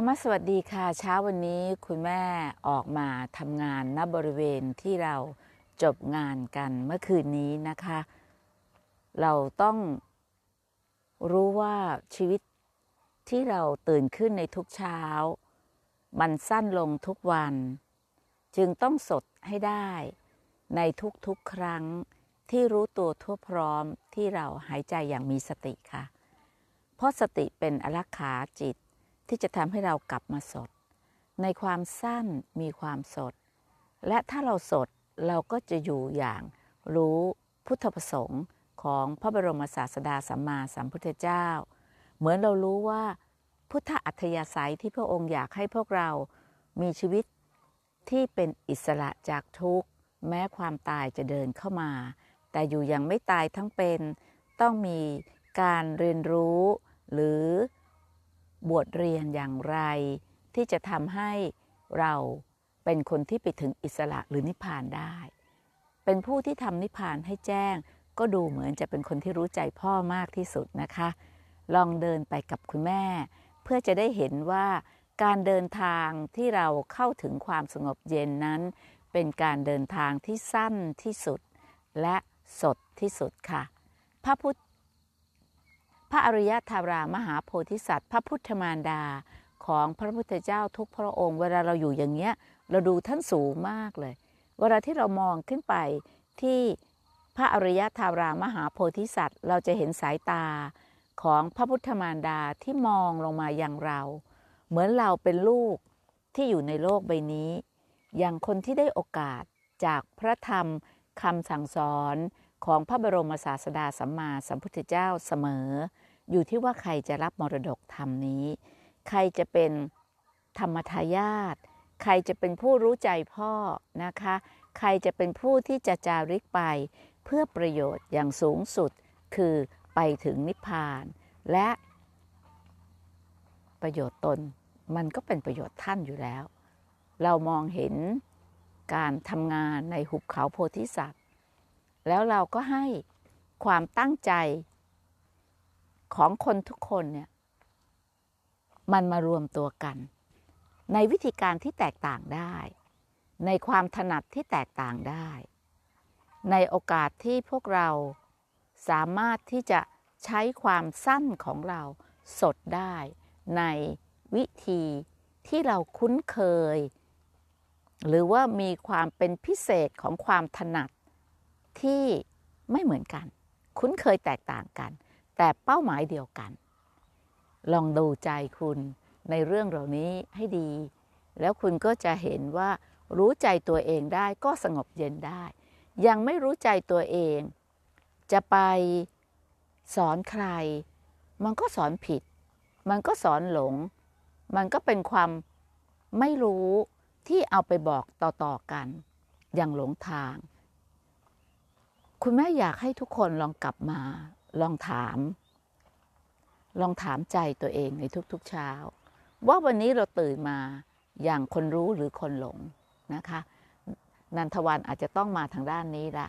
รรมสวัสดีค่ะ เช้าวันนี้คุณแม่ออกมาทำงานณบริเวณที่เราจบงานกันเมื่อคืนนี้นะคะ เราต้องรู้ว่าชีวิตที่เราตื่นขึ้นในทุกเช้า มันสั้นลงทุกวัน จึงต้องสดให้ได้ในทุกๆครั้งที่รู้ตัวทั่วพร้อมที่เราหายใจอย่างมีสติค่ะ เพราะสติเป็นอลักขาจิต ที่จะทำให้เรากลับมาสด ในความสั้นมีความสด และถ้าเราสดเราก็จะอยู่อย่างรู้พุทธประสงค์ของพระบรมศาสดาสัมมาสัมพุทธเจ้า เหมือนเรารู้ว่าพุทธอัธยาศัยที่พระองค์อยากให้พวกเรามีชีวิตที่เป็นอิสระจากทุกข์ แม้ความตายจะเดินเข้ามา แต่อยู่ยังไม่ตายทั้งเป็น ต้องมีการเรียนรู้ หรือ บวชเรียนอย่างไร ที่จะทำให้เราเป็นคนที่ไปถึงอิสระหรือนิพพานได้ เป็นผู้ที่ทำนิพพานให้แจ้ง ก็ดูเหมือนจะเป็นคนที่รู้ใจพ่อมากที่สุดนะคะ ลองเดินไปกับคุณแม่ เพื่อจะได้เห็นว่าการเดินทางที่เราเข้าถึงความสงบเย็นนั้น เป็นการเดินทางที่สั้นที่สุด และสดที่สุดค่ะ พระพุทธ พระอริยธารามหาโพธิสัตว์ พระพุทธมารดาของพระพุทธเจ้าทุกพระองค์ เวลาเราอยู่อย่างเงี้ยเราดูท่านสูงมากเลย เวลาที่เรามองขึ้นไปที่พระอริยธารามหาโพธิสัตว์ เราจะเห็นสายตาของพระพุทธมารดาที่มองลงมาอย่างเรา เหมือนเราเป็นลูกที่อยู่ในโลกใบนี้ อย่างคนที่ได้โอกาสจากพระธรรมคำสั่งสอนของพระบรมศาสดาสัมมาสัมพุทธเจ้าเสมอ อยู่ที่ว่าใครจะรับมรดกธรรมนี้ ใครจะเป็นธรรมทายาทใครจะเป็นผู้รู้ใจพ่อนะคะ ใครจะเป็นผู้ที่จะจาริกไป เพื่อประโยชน์อย่างสูงสุดคือไปถึงนิพพาน และประโยชน์ตนมันก็เป็นประโยชน์ท่านอยู่แล้ว เรามองเห็นการทำงานในหุบเขาโพธิสัตว์ แล้วเราก็ให้ความตั้งใจ ของคนทุกคนเนี่ยมันมารวมตัวกัน ในวิธีการที่แตกต่างได้ ในความถนัดที่แตกต่างได้ ในโอกาสที่พวกเราสามารถที่จะใช้ความสั้นของเราสดได้ในวิธีที่เราคุ้นเคย หรือว่ามีความเป็นพิเศษของความถนัดที่ไม่เหมือนกัน คุ้นเคยแตกต่างกัน แต่เป้าหมายเดียวกัน ลองดูใจคุณในเรื่องเหล่านี้ให้ดี แล้วคุณก็จะเห็นว่ารู้ใจตัวเองได้ก็สงบเย็นได้ ยังไม่รู้ใจตัวเอง จะไปสอนใคร มันก็สอนผิด มันก็สอนหลง มันก็เป็นความไม่รู้ที่เอาไปบอกต่อๆกัน อย่างหลงทาง คุณแม่อยากให้ทุกคนลองกลับมา ลองถาม ลองถามใจตัวเองในทุกๆเช้า ว่าวันนี้เราตื่นมาอย่างคนรู้หรือคนหลงนะคะ นันทวันอาจจะต้องมาทางด้านนี้ละ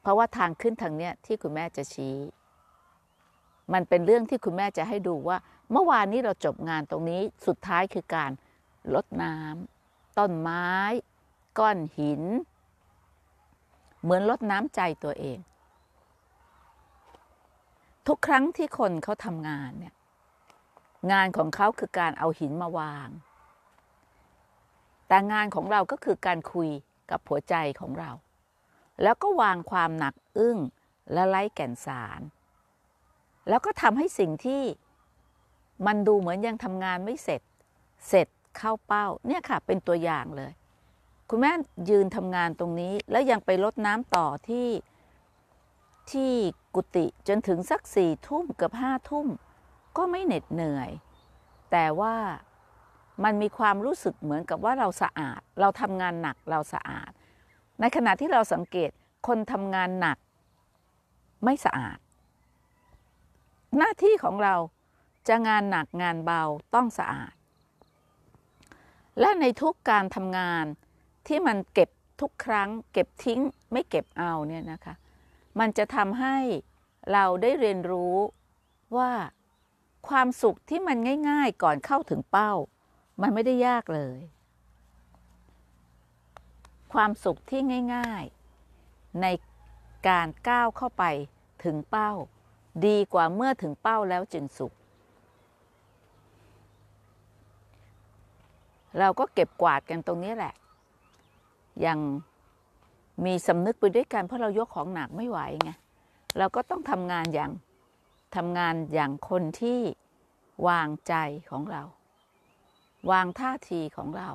เพราะว่าทางขึ้นทางเนี้ยที่คุณแม่จะชี้ มันเป็นเรื่องที่คุณแม่จะให้ดูว่า เมื่อวานนี้เราจบงานตรงนี้สุดท้ายคือการลดน้ำต้นไม้ ก้อนหิน เหมือนลดน้ำใจตัวเอง ทุกครั้งที่คนเขาทำงานเนี่ยงานของเขาคือการเอาหินมาวาง แต่งานของเราก็คือการคุยกับหัวใจของเรา แล้วก็วางความหนักอึ้งและไร้แก่นสาร แล้วก็ทำให้สิ่งที่มันดูเหมือนยังทำงานไม่เสร็จ เสร็จเข้าเป้า เนี่ยค่ะ เป็นตัวอย่างเลย คุณแม่ยืนทำงานตรงนี้ แล้วยังไปลดน้ำต่อที่ ที่กุฏิจนถึงสักสี่ทุ่มเกือบห้าทุ่ม ก็ไม่เหน็ดเหนื่อย แต่ว่ามันมีความรู้สึกเหมือนกับว่าเราสะอาด เราทำงานหนักเราสะอาด ในขณะที่เราสังเกตคนทำงานหนัก ไม่สะอาด หน้าที่ของเราจะงานหนักงานเบาต้องสะอาด และในทุกการทำงานที่มันเก็บทุกครั้ง เก็บทิ้งไม่เก็บเอาเนี่ยนะคะ มันจะทำให้เราได้เรียนรู้ว่าความสุขที่มันง่าย ๆ ก่อนเข้าถึงเป้า มันไม่ได้ยากเลย ความสุขที่ง่าย ๆ ในการก้าวเข้าไปถึงเป้า ดีกว่าเมื่อถึงเป้าแล้วจึงสุข เราก็เก็บกวาดกันตรงนี้แหละ อยัง มีสำนึกไปด้วยกันเพราะเรายกของหนักไม่ไหวไงเราก็ต้องทำงานอย่างทำงานอย่างคนที่วางใจของเรา วางท่าทีของเรา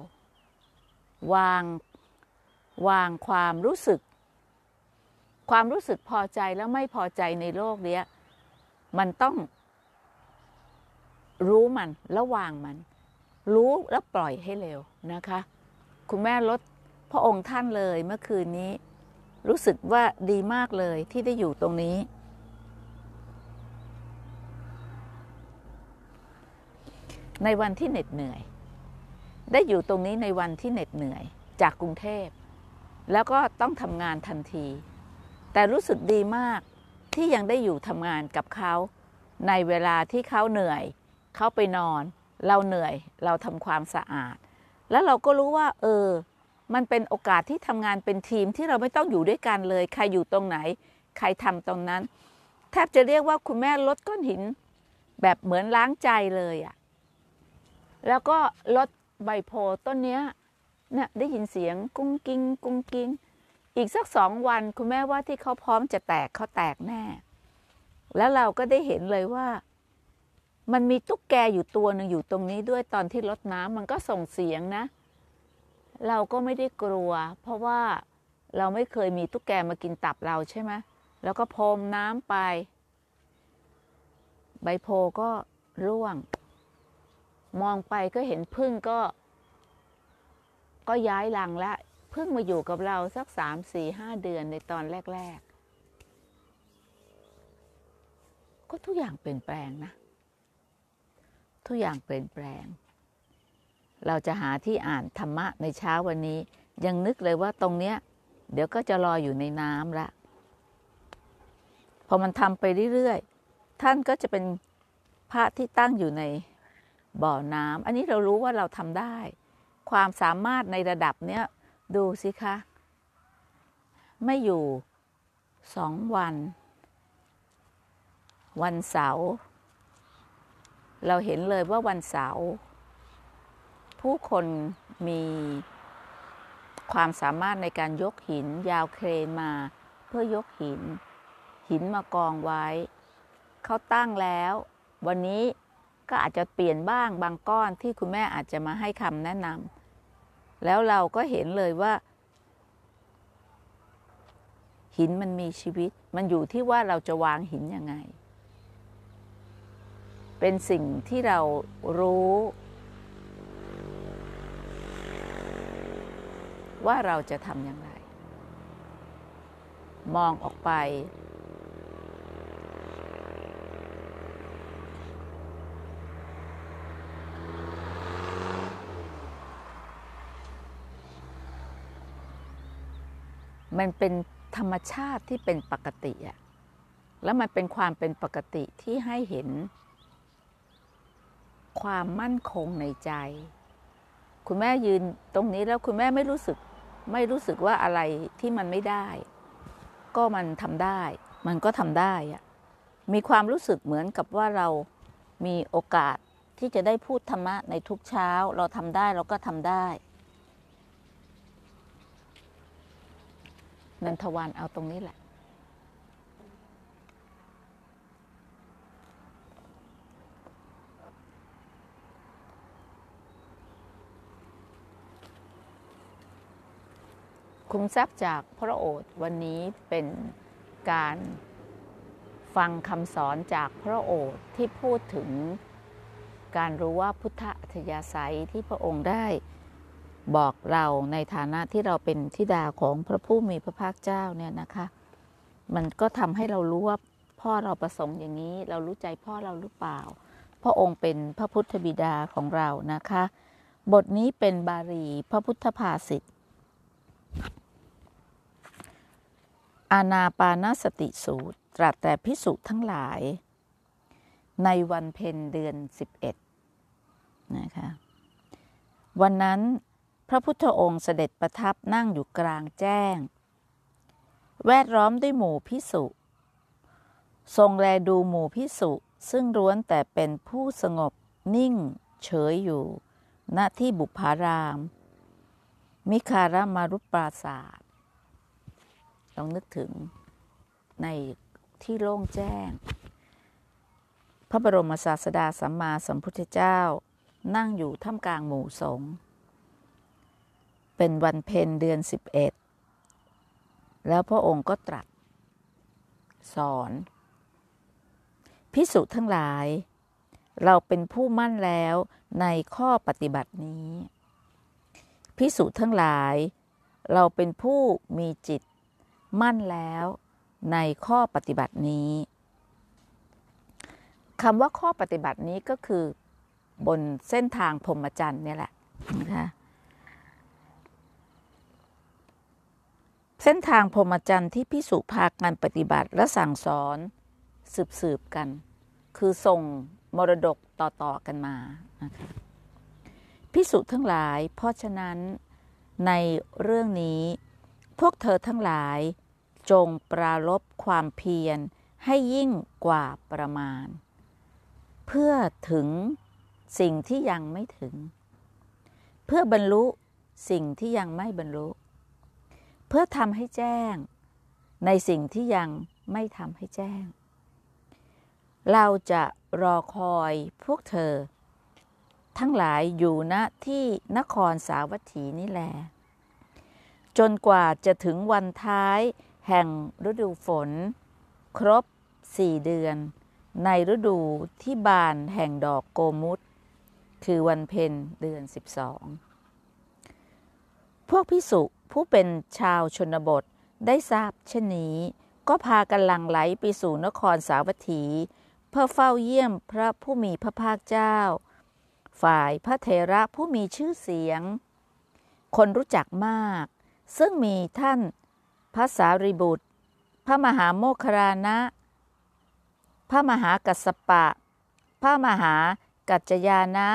วางวางความรู้สึก ความรู้สึกพอใจแล้วไม่พอใจในโลกเนี้ยมันต้อง รู้มันแล้ววางมัน รู้แล้วปล่อยให้เร็วนะคะ คุณแม่ลด พระองค์ท่านเลยเมื่อคืนนี้ รู้สึกว่าดีมากเลยที่ได้อยู่ตรงนี้ ในวันที่เหน็ดเหนื่อย ได้อยู่ตรงนี้ในวันที่เหน็ดเหนื่อยจากกรุงเทพ แล้วก็ต้องทำงานทันที แต่รู้สึกดีมากที่ยังได้อยู่ทำงานกับเขาในเวลาที่เขาเหนื่อย เขาไปนอน เราเหนื่อย เราทำความสะอาด แล้วเราก็รู้ว่า เออ มันเป็นโอกาสที่ทำงานเป็นทีมที่เราไม่ต้องอยู่ด้วยกันเลย ใครอยู่ตรงไหน ใครทำตรงนั้น แทบจะเรียกว่าคุณแม่ลดก้อนหิน แบบเหมือนล้างใจเลยอะ่ะแล้วก็ลดใบโพต้นเนี้ยเนี่ยได้ยินเสียงกุ้งกิ้งกุ้งกิ้งอีกสักสองวันคุณแม่ว่าที่เขาพร้อมจะแตกเขาแตกแน่ แล้วเราก็ได้เห็นเลยว่า มันมีตุ๊กแกอยู่ตัวหนึ่งอยู่ตรงนี้ด้วยตอนที่รดน้ำมันก็ส่งเสียงนะ เราก็ไม่ได้กลัว เพราะว่าเราไม่เคยมีตุ๊กแกมากินตับเราใช่ไหมแล้วก็พรมน้ำไป ใบโพก็ร่วง มองไปก็เห็นพึ่งก็ ก็ย้ายรังละพึ่งมาอยู่กับเราสักสามสี่ห้าเดือนในตอนแรก ๆ ก็ทุกอย่างเปลี่ยนแปลงนะ ทุกอย่างเปลี่ยนแปลง เราจะหาที่อ่านธรรมะในเช้าวันนี้ ยังนึกเลยว่าตรงเนี้ย เดี๋ยวก็จะลอยอยู่ในน้ำละพอมันทำไปเรื่อยๆ ท่านก็จะเป็นพระที่ตั้งอยู่ในบ่อน้ำอันนี้เรารู้ว่าเราทำได้ ความสามารถในระดับเนี้ยดูสิคะ ไม่อยู่สองวัน วันเสาร์เราเห็นเลยว่าวันเสาร์ ผู้คนมีความสามารถในการยกหิน ยาวเครนมา เพื่อยกหิน หินมากองไว้ เขาตั้งแล้ว วันนี้ก็อาจจะเปลี่ยนบ้างบางก้อนที่คุณแม่อาจจะมาให้คำแนะนำแล้วเราก็เห็นเลยว่า หินมันมีชีวิต มันอยู่ที่ว่าเราจะวางหินยังไง เป็นสิ่งที่เรารู้ ว่าเราจะทำอย่างไร มองออกไป มันเป็นธรรมชาติที่เป็นปกติอะแล้วมันเป็นความเป็นปกติที่ให้เห็น ความมั่นคงในใจ คุณแม่ยืนตรงนี้แล้วคุณแม่ไม่รู้สึก ไม่รู้สึกว่าอะไรที่มันไม่ได้ ก็มันทำได้ มันก็ทำได้อะมีความรู้สึกเหมือนกับว่าเรามีโอกาสที่จะได้พูดธรรมะในทุกเช้า เราทำได้เราก็ทำได้ นันทวันเอาตรงนี้แหละ คุ้มทรัพย์จากพระโอษฐ์วันนี้เป็นการฟังคำสอนจากพระโอษฐ์ที่พูดถึงการรู้ว่าพุทธอัธยาศัยที่พระองค์ได้บอกเราในฐานะที่เราเป็นธิดาของพระผู้มีพระภาคเจ้าเนี่ยนะคะ มันก็ทำให้เรารู้ว่าพ่อเราประสงค์อย่างนี้ เรารู้ใจพ่อเราหรือเปล่า พระองค์เป็นพระพุทธบิดาของเรานะคะ บทนี้เป็นบาลีพระพุทธภาษิต อานาปานสติสูตร ตรัสแต่พิสุทั้งหลาย ในวันเพ็ญเดือน 11 นะคะวันนั้นพระพุทธองค์เสด็จประทับนั่งอยู่กลางแจ้ง แวดล้อมด้วยหมู่พิสุ ทรงแลดูหมู่พิสุ ซึ่งร้วนแต่เป็นผู้สงบนิ่งเฉยอยู่ ณที่บุพาราม มิคารมารุปปราศาสตร์ ลองนึกถึงในที่โล่งแจ้ง พระบรมศาสดาสัมมาสัมพุทธเจ้า นั่งอยู่ท่ามกลางหมู่สงฆ์เป็นวันเพ็ญเดือน11แล้วพระองค์ก็ตรัส สอน พิสุทั้งหลาย เราเป็นผู้มั่นแล้วในข้อปฏิบัตินี้ พิสุทั้งหลาย เราเป็นผู้มีจิต มั่นแล้วในข้อปฏิบัตินี้คำว่าข้อปฏิบัตินี้ก็คือบนเส้นทางพรหมจรรย์เนี่ยแหละนะคะเส้นทางพรหมจรรย์ที่พิสุภากันปฏิบัติและสั่งสอนสืบสืบกัน คือส่งมรดกต่อ ๆ กันมานะคะพิสุทั้งหลายเพราะฉะนั้นในเรื่องนี้ พวกเธอทั้งหลาย จงปรารบความเพียรให้ยิ่งกว่าประมาณ เพื่อถึงสิ่งที่ยังไม่ถึง เพื่อบรรลุสิ่งที่ยังไม่บรรลุ เพื่อทำให้แจ้ง ในสิ่งที่ยังไม่ทำให้แจ้ง เราจะรอคอยพวกเธอ ทั้งหลายอยู่ณที่นครสาวัตถีนี่แหละ จนกว่าจะถึงวันท้ายแห่งฤดูฝน ครบสี่เดือน ในฤดูที่บานแห่งดอกโกมุตคือวันเพ็ญเดือน 12 พวกพิสุผู้เป็นชาวชนบทได้ทราบเช่นนี้ ก็พากันลังไหลไปสู่นครสาวัตถี เพื่อเฝ้าเยี่ยมพระผู้มีพระภาคเจ้า ฝ่ายพระเทระผู้มีชื่อเสียง คนรู้จักมาก ซึ่งมีท่านพระสารีบุตร พระมหาโมคคารานะ พระมหากัสสปะ พระมหากัจจยานะ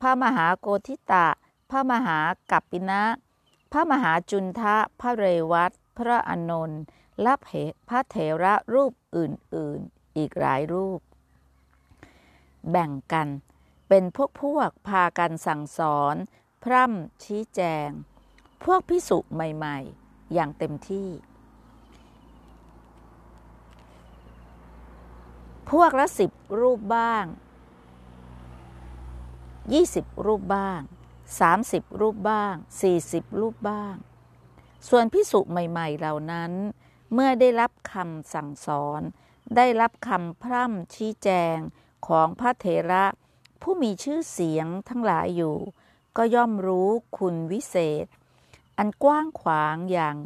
พระมหาโกธิตะ พระมหากัปปินะ พระมหาจุนทะ พระเรวัตพระอนนท์และพระเถระรูปอื่นๆ อีกหลายรูป แบ่งกันเป็นพวกพวกพากันสั่งสอน พร่ำชี้แจง พวกพิสุใหม่ๆ อย่างเต็มที่ พวกละสิบรูปบ้าง 20 รูปบ้าง 30 รูปบ้าง 40 รูปบ้าง ส่วนพิสุใหม่ๆเหล่านั้น เมื่อได้รับคำสั่งสอน ได้รับคำพร่ำชี้แจงของพระเถระผู้มีชื่อเสียงทั้งหลายอยู่ ก็ย่อมรู้คุณวิเศษ อันกว้างขวางอย่าง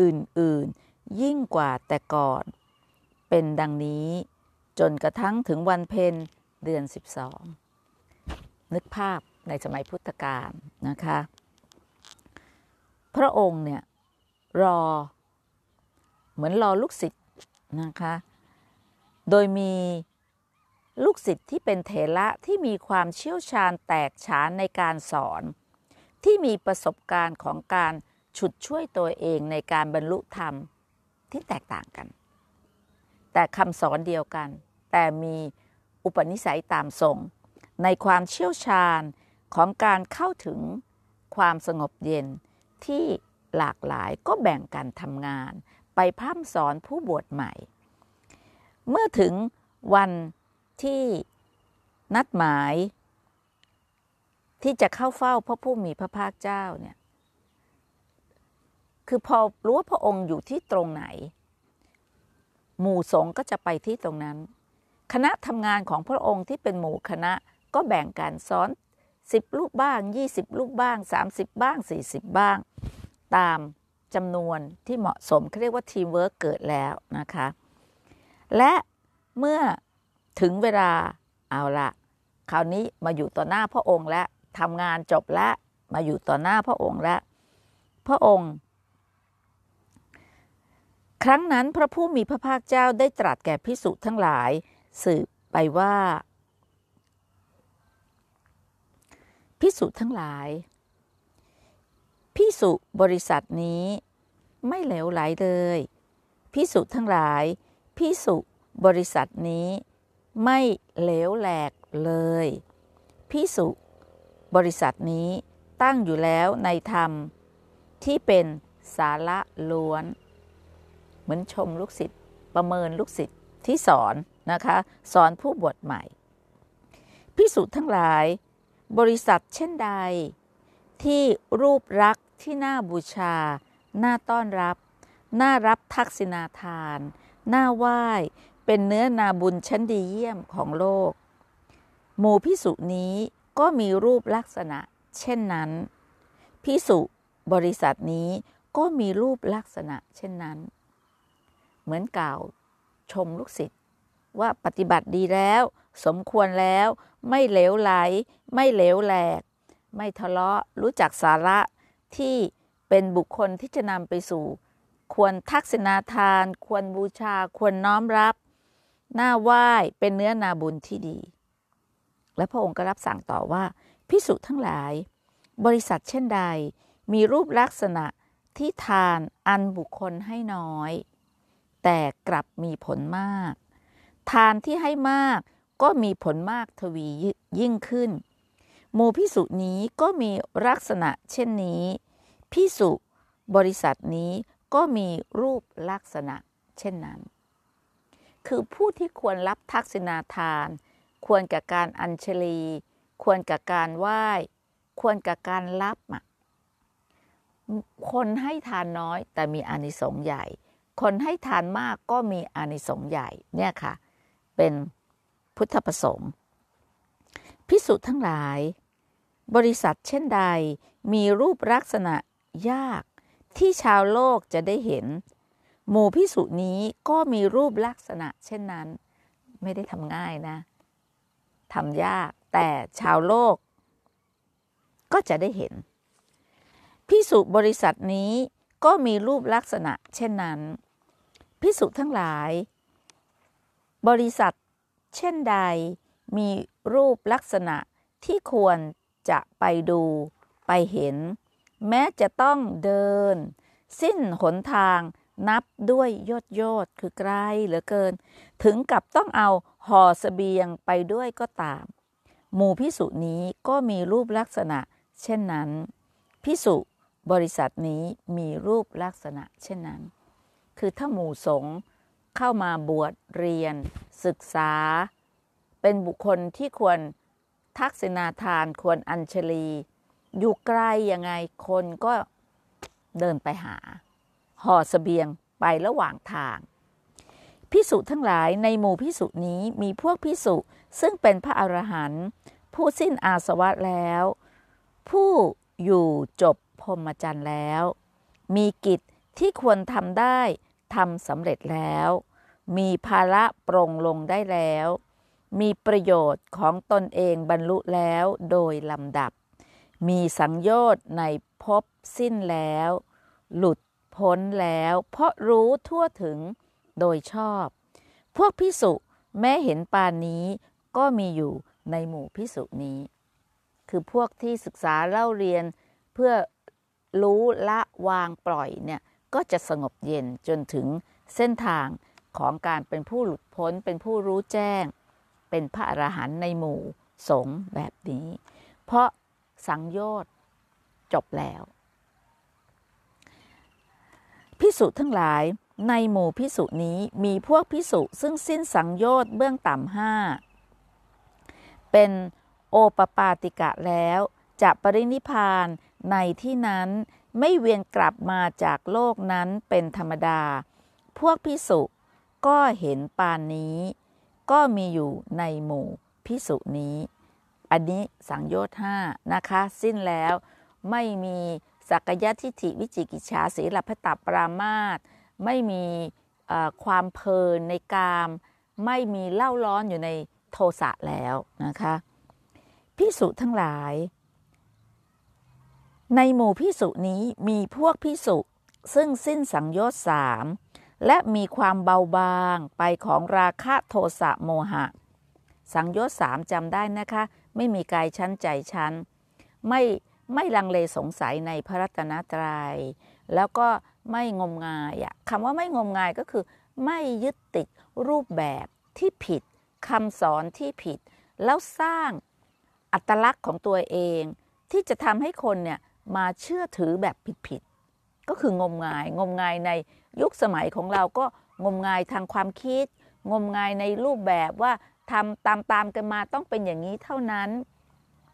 อื่นๆ ยิ่งกว่าแต่ก่อน เป็นดังนี้จนกระทั่งถึงวันเพ็ญเดือน 12 นึกภาพในสมัยพุทธกาลนะคะ พระองค์เนี่ยรอ เหมือนรอลูกศิษย์นะคะ โดยมีลูกศิษย์ที่เป็นเถระที่มีความเชี่ยวชาญแตกฉานในการสอน ที่มีประสบการณ์ของการฉุดช่วยตัวเองในการบรรลุธรรมที่แตกต่างกัน แต่คำสอนเดียวกัน แต่มีอุปนิสัยตามทรงในความเชี่ยวชาญของการเข้าถึงความสงบเย็นที่หลากหลายก็แบ่งกันทำงาน ไปพร่ำสอนผู้บวชใหม่ เมื่อถึงวันที่นัดหมาย ที่จะเข้าเฝ้าพระผู้มีพระภาคเจ้าเนี่ยคือพอรู้ว่าพระองค์อยู่ที่ตรงไหน หมู่สงฆ์ก็จะไปที่ตรงนั้น คณะทำงานของพระองค์ที่เป็นหมู่คณะก็แบ่งกันสอน10ลูกบ้าง20ลูกบ้าง30บ้าง40บ้าง ตามจำนวนที่เหมาะสมเขาเรียกว่าทีมเวิร์กเกิดแล้วนะคะ และเมื่อถึงเวลาเอาละคราวนี้มาอยู่ต่อหน้าพระองค์และ ทำงานจบแล้วมาอยู่ต่อหน้าพระองค์แล้ว พระองค์ ครั้งนั้นพระผู้มีพระภาคเจ้าได้ตรัสแก่ภิกษุทั้งหลายสืบไปว่าพิสุทั้งหลายพิสุบริษัทนี้ไม่เหลวไหลเลยพิสุทั้งหลายพิสุบริษัทนี้ไม่เหลวแหลกเลยพิสุ บริษัทนี้ตั้งอยู่แล้วในธรรมที่เป็นสาระล้วน เหมือนชมลูกศิษย์ประเมินลูกศิษย์ที่สอนนะคะ สอนผู้บวชใหม่ พิสุทั้งหลาย บริษัทเช่นใด ที่รูปรักที่น่าบูชา น่าต้อนรับ น่ารับทักษิณาทาน น่าไหว้ เป็นเนื้อนาบุญชั้นดีเยี่ยมของโลก หมู่พิสุนี้ ก็มีรูปลักษณะ เช่นนั้น พิสุบริษัทนี้ก็มีรูปลักษณะ เช่นนั้น เหมือนกล่าวชมลูกศิษย์ว่าปฏิบัติดีแล้ว สมควรแล้ว ไม่เหลวไหล ไม่เหลวแหลก ไม่ทะเลาะรู้จักสาระที่เป็นบุคคลที่จะนำไปสู่ ควรทักษิณาทาน ควรบูชา ควรน้อมรับ หน้าไหว้เป็นเนื้อนาบุญที่ดี และพระองค์ก็รับสั่งต่อว่าพิสุทั้งหลาย บริษัทเช่นใด มีรูปลักษณะที่ทานอันบุคคลให้น้อย แต่กลับมีผลมาก ทานที่ให้มากก็มีผลมากทวียิ่งขึ้นหมู่พิสุนี้ก็มีลักษณะเช่นนี้พิสุบริษัทนี้ก็มีรูปลักษณะเช่นนั้น คือผู้ที่ควรรับทักษิณาทาน ควรกับการอัญชลี ควรกับการไหว้ ควรกับการรับคนให้ทานน้อยแต่มีอานิสงส์ใหญ่ คนให้ทานมากก็มีอานิสงส์ใหญ่เนี่ยค่ะ เป็นพุทธประสงค์พิสุทั้งหลาย บริษัทเช่นใดมีรูปลักษณะยากที่ชาวโลกจะได้เห็น หมู่พิสุนี้ก็มีรูปลักษณะเช่นนั้น ไม่ได้ทำง่ายนะ ทำยาก แต่ชาวโลก ก็จะได้เห็นพิสุบริษัทนี้ก็มีรูปลักษณะเช่นนั้นพิสุทั้งหลาย บริษัท เช่นใด มีรูปลักษณะที่ควรจะไปดูไปเห็น แม้จะต้องเดิน สิ้นหนทางนับด้วยยอดยอดคือไกลเหลือเกิน ถึงกับต้องเอา ห่อสเสบียงไปด้วยก็ตาม หมู่พิสุนี้ก็มีรูปลักษณะ เช่นนั้น พิสุบริษัทนี้มีรูปลักษณะ เช่นนั้น คือถ้าหมู่สงฆ์เข้ามาบวชเรียน ศึกษา เป็นบุคคลที่ควรทักษิณาทานควรอัญชลี อยู่ไกลยังไงคนก็เดินไปหา ห่อสเสบียงไประหว่างทาง พิสุทั้งหลายในหมู่พิสุนี้มีพวกพิสุซึ่งเป็นพระอรหันต์ผู้สิ้นอาสวะแล้ว ผู้อยู่จบพรหมจรรย์แล้ว มีกิจที่ควรทำได้ทำสำเร็จแล้ว มีภาระปรงลงได้แล้ว มีประโยชน์ของตนเองบรรลุแล้วโดยลำดับ มีสังโยชน์ในพบสิ้นแล้ว หลุดพ้นแล้ว เพราะรู้ทั่วถึง โดยชอบ พวกพิสุแม้เห็นปานนี้ก็มีอยู่ในหมู่พิสุนี้ คือพวกที่ศึกษาเล่าเรียนเพื่อรู้ละวางปล่อยเนี่ยก็จะสงบเย็นจนถึงเส้นทางของการเป็นผู้หลุดพ้นเป็นผู้รู้แจ้ง เป็นพระอรหันต์ในหมู่สงฆ์แบบนี้ เพราะสังโยชน์จบแล้วพิสุทั้งหลาย ในหมู่พิสุนี้มีพวกพิสุซึ่งสิ้นสังโยชน์เบื้องต่ำห้า เป็นโอปปาติกะแล้ว จะปรินิพานในที่นั้นไม่เวียนกลับมาจากโลกนั้นเป็นธรรมดา พวกพิสุก็เห็นปานนี้ ก็มีอยู่ในหมู่พิสุนี้ อันนี้สังโยชน์ห้านะคะ สิ้นแล้วไม่มีสักยะทิฏฐิวิจิกิจฉาศีลพตปรามาต ไม่มีความเพลินในกาม ไม่มีเล่าร้อนอยู่ในโทสะแล้วนะคะพิสุทั้งหลาย ในหมู่พิสุนี้มีพวกพิสุซึ่งสิ้นสังโยชน์สามและมีความเบาบางไปของราคะโทสะโมหะ สังโยชน์สามจำได้นะคะ ไม่มีกายชั้นใจชั้น ไม่ไม่ลังเลสงสัยในพระรัตนตรยัย แล้วก็ ไม่งมงายอะคำว่าไม่งมงายก็คือ ไม่ยึดติดรูปแบบที่ผิดคำสอนที่ผิด แล้วสร้างอัตลักษณ์ของตัวเอง ที่จะทำให้คนเนี่ยมาเชื่อถือแบบผิดๆก็คืองมงาย งมงายในยุคสมัยของเราก็งมงายทางความคิด งมงายในรูปแบบว่าทำตามตามกันมาต้องเป็นอย่างนี้เท่านั้น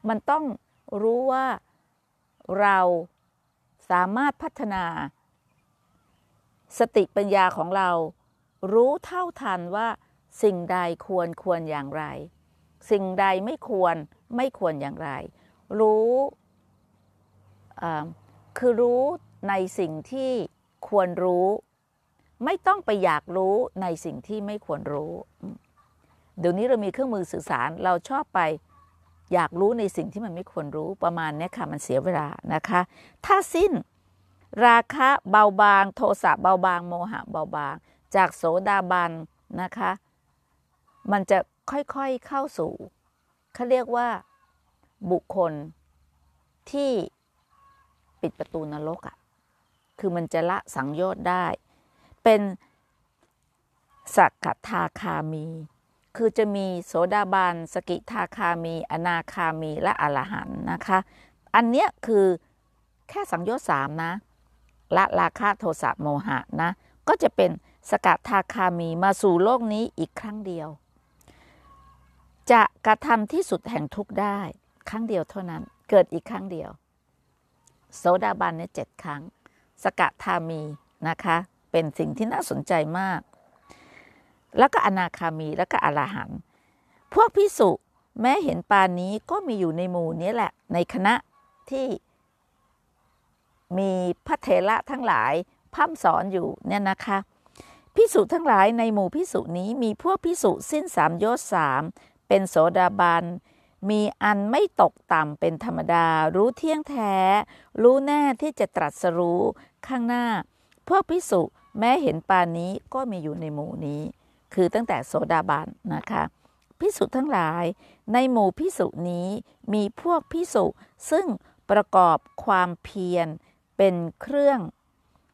มันต้องรู้ว่าเราสามารถพัฒนา สติปัญญาของเรา รู้เท่าทันว่า สิ่งใดควรควรอย่างไร สิ่งใดไม่ควรไม่ควรอย่างไร รู้คือรู้ในสิ่งที่ควรรู้ ไม่ต้องไปอยากรู้ในสิ่งที่ไม่ควรรู้ เดี๋ยวนี้เรามีเครื่องมือสื่อสารเราชอบไปอยากรู้ในสิ่งที่มันไม่ควรรู้ประมาณนี้ค่ะมันเสียเวลานะคะ ถ้าสิ้น ราคะเบาบาง โทสะเบาบาง โมหะเบาบาง จากโสดาบันนะคะ มันจะค่อยๆเข้าสู่เขาเรียกว่าบุคคลที่ปิดประตูนรกอะ่ะ คือมันจะละสังโยชน์ได้ เป็นสักทาคามี คือจะมีโสดาบัน สกิทาคามี อนาคามี และอรหันนะคะ อันเนี้ยคือแค่สังโยชน์สามนะ ละราคะโทสะโมหะนะ ก็จะเป็นสกัดทาคามีมาสู่โลกนี้อีกครั้งเดียว จะกระทำที่สุดแห่งทุกได้ ครั้งเดียวเท่านั้นเกิดอีกครั้งเดียว โสดาบันเนี่ยเจ็ดครั้ง สกัดทามีนะคะ เป็นสิ่งที่น่าสนใจมาก แล้วก็อนาคามีแล้วก็อรหันต์พวกพิสุแม้เห็นปานนี้ก็มีอยู่ในหมู่นี้แหละ ในคณะที่ มีพระเถระทั้งหลายพัมสอนอยู่เนี่ยนะคะพิสุทั้งหลายในหมู่พิสุนี้มีพวกพิสุสิ้นสามโยศสามเป็นโสดาบันมีอันไม่ตกต่ำเป็นธรรมดา รู้เที่ยงแท้ รู้แน่ที่จะตรัสรู้ข้างหน้า พวกพิสุแม้เห็นปานนี้ก็มีอยู่ในหมู่นี้ คือตั้งแต่โสดาบันนะคะพิสุทั้งหลาย ในหมู่พิสุนี้มีพวกพิสุซึ่งประกอบความเพียร เป็นเครื่อง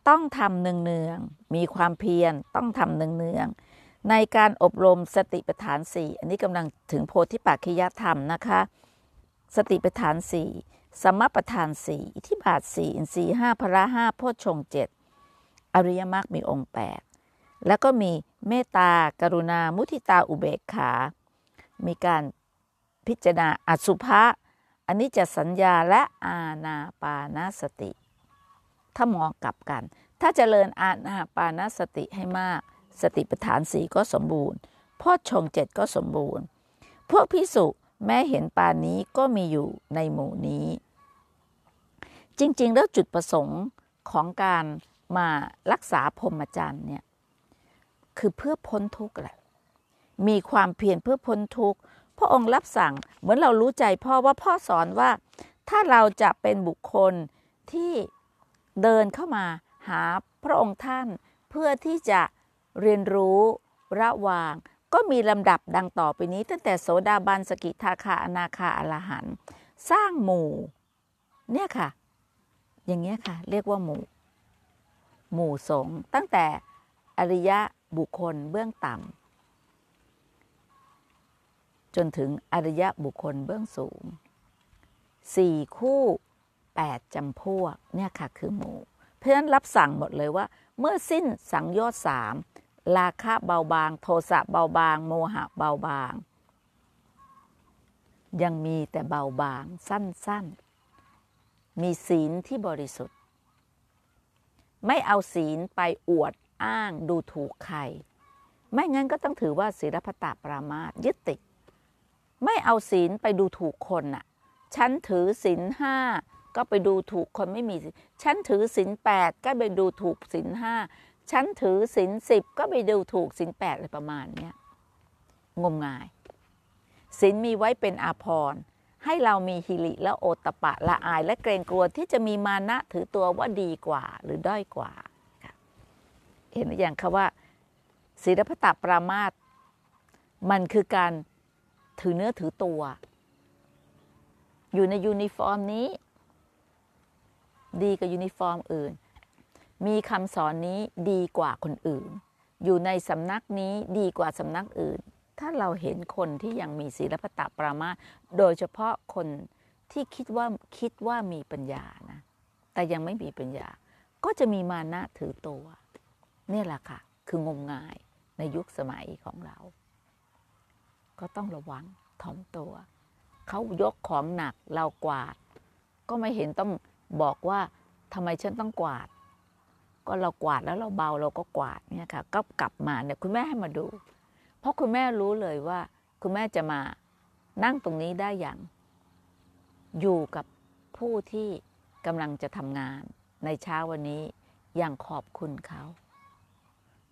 ต้องทำเนืองๆมีความเพียรต้องทำเนืองๆในการอบรมสติปัฏฐานสี่อันนี้กำลังถึงโพธิปัจขิยธรรมนะคะ สติปัฏฐานสี่สมปัฏฐานสี่อิทิบาทสี่อินทรีห้าพระห้าโพชฌงเจ็ดอริยมรรคมีองค์แปดแล้วก็มีเมตตากรุณา มุทิตาอุเบกขา มีการพิจารณาอสุภะอันนี้จะสัญญาและอาณาปานาสติ ถ้ามองกลับกัน ถ้าเจริญอาณาปานาสติให้มาก สติปัฏฐานสีก็สมบูรณ์พ่อชงเจ็ดก็สมบูรณ์ พวกพิสุแม้เห็นปานนี้ก็มีอยู่ในหมู่นี้ จริงๆ แล้วจุดประสงค์ของการมารักษาพรหมจรรย์เนี่ยคือเพื่อพ้นทุกข์แหละ มีความเพียรเพื่อพ้นทุกข์ พระองค์รับสั่งเหมือนเรารู้ใจพ่อว่าพ่อสอนว่า ถ้าเราจะเป็นบุคคลที่ เดินเข้ามาหาพระองค์ท่าน เพื่อที่จะเรียนรู้ระวาง ก็มีลำดับดังต่อไปนี้ ตั้งแต่โสดาบันสกิทาคาอนาคาอรหันสร้างหมู่ เนี่ยค่ะ อย่างเงี้ยค่ะ เรียกว่าหมู่ หมู่สงตั้งแต่อริยะบุคคลเบื้องต่ำจนถึงอริยะบุคคลเบื้องสูงสี่คู่ แปดจำพวกเนี่ยค่ะคือหมู่เพราะฉะนั้นรับสั่งหมดเลยว่า เมื่อสิ้นสังโยชน์สามราคะเบาบาง โทสะเบาบาง โมหะเบาบาง ยังมีแต่เบาบางสั้นๆ มีศีลที่บริสุทธิ์ ไม่เอาศีลไปอวดอ้างดูถูกใคร ไม่งั้นก็ต้องถือว่าศีลพตาปรามาตยึดติด ไม่เอาศีลไปดูถูกคนน่ะ ฉันถือศีลห้า ก็ไปดูถูกคนไม่มีฉันถือศีลแปดก็ไปดูถูกศีลห้าฉันถือศีลสิบก็ไปดูถูกศีลแปดอะไรประมาณเนี้ยงมงายศีลมีไว้เป็นอาภรณ์ให้เรามีหิริและโอตตัปปะละอาย และเกรงกลัวที่จะมีมานะถือตัวว่าดีกว่าหรือด้อยกว่า เห็นอย่างคาว่าสีลัพพตปรามาสมันคือการถือเนื้อถือตัว อยู่ในยูนิฟอร์มนี้ ดีกว่ายูนิฟอร์มอื่น มีคำสอนนี้ดีกว่าคนอื่น อยู่ในสำนักนี้ดีกว่าสำนักอื่น ถ้าเราเห็นคนที่ยังมีศีลปตะปรามาโดยเฉพาะคนที่คิดว่าคิดว่ามีปัญญานะ แต่ยังไม่มีปัญญา ก็จะมีมานะถือตัวเนี่ยแหละค่ะ คืองมงายในยุคสมัยของเรา ก็ต้องระวังถ่อมตัว เขายกของหนักเรากวาด ก็ไม่เห็นต้อง บอกว่าทำไมฉันต้องกวาด ก็เรากวาดแล้วเราเบาเราก็กวาดเนี่ยค่ะ ก็กลับมาเนี่ยคุณแม่ให้มาดู เพราะคุณแม่รู้เลยว่า คุณแม่จะมานั่งตรงนี้ได้อย่าง อยู่กับผู้ที่กำลังจะทำงานในเช้าวันนี้อย่างขอบคุณเขา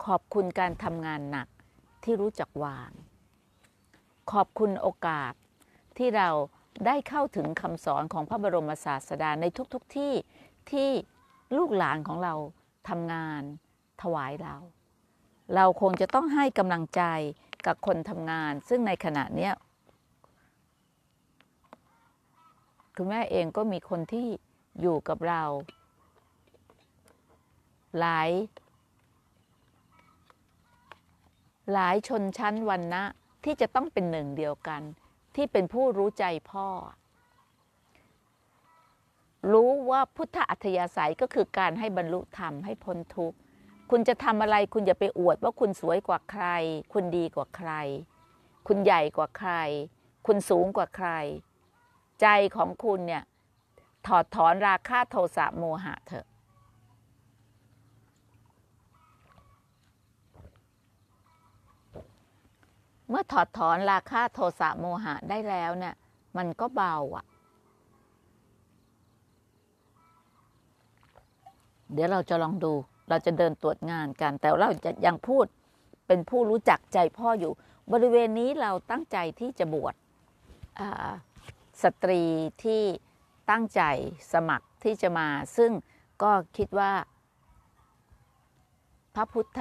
ขอบคุณการทำงานหนักที่รู้จักวาง ขอบคุณโอกาสที่เรา ได้เข้าถึงคำสอนของพระบรมศาสดาในทุกๆทที่ที่ลูกหลานของเราทำงานถวายเรา เราคงจะต้องให้กำลังใจกับคนทำงาน ซึ่งในขณะเนี้ยคุณแม่เองก็มีคนที่อยู่กับเรา หลาย หลายชนชั้นวันนะที่จะต้องเป็นหนึ่งเดียวกัน ที่เป็นผู้รู้ใจพ่อ รู้ว่าพุทธอัธยาศัยก็คือการให้บรรลุธรรมให้พ้นทุกข์ คุณจะทำอะไรคุณอย่าไปอวดว่าคุณสวยกว่าใคร คุณดีกว่าใคร คุณใหญ่กว่าใคร คุณสูงกว่าใคร ใจของคุณเนี่ยถอดถอนราคะโทสะโมหะเถอะ เมื่อถอดถอนราคะโทสะโมหะได้แล้วเนี่ย มันก็เบาอะ่ะ เดี๋ยวเราจะลองดู เราจะเดินตรวจงานกัน แต่เราจะยังพูดเป็นผู้รู้จักใจพ่ออยู่ บริเวณนี้เราตั้งใจที่จะบวชสตรีที่ตั้งใจสมัครที่จะมา ซึ่งก็คิดว่า พระพุทธ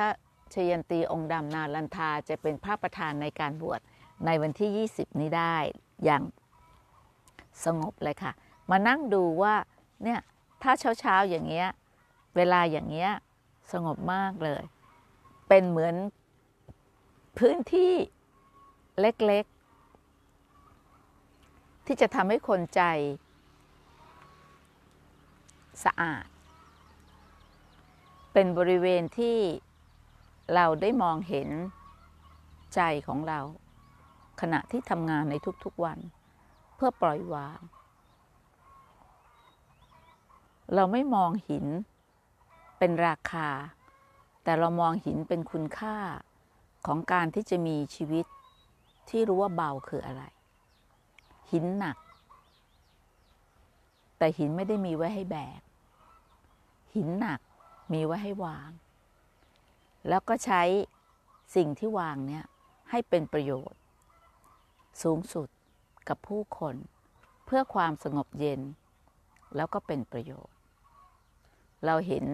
ชยันตีองค์ดำนาลันทาจะเป็นพระประธานในการบวชในวันที่ 20 นี้ได้อย่างสงบเลยค่ะ มานั่งดูว่าเนี่ยถ้าเช้าๆอย่างเงี้ยเวลาอย่างเงี้ยสงบมากเลย เป็นเหมือนพื้นที่เล็กๆ ที่จะทำให้คนใจสะอาด เป็นบริเวณที่ เราได้มองเห็นใจของเรา ขณะที่ทำงานในทุกๆวัน เพื่อปล่อยวาง เราไม่มองหินเป็นราคา แต่เรามองหินเป็นคุณค่าของการที่จะมีชีวิตที่รู้ว่าเบาคืออะไร หินหนัก แต่หินไม่ได้มีไว้ให้แบก หินหนักมีไว้ให้วาง แล้วก็ใช้สิ่งที่วางเนี่ยให้เป็นประโยชน์ สูงสุดกับผู้คนเพื่อความสงบเย็น แล้วก็เป็นประโยชน์ เราเห็น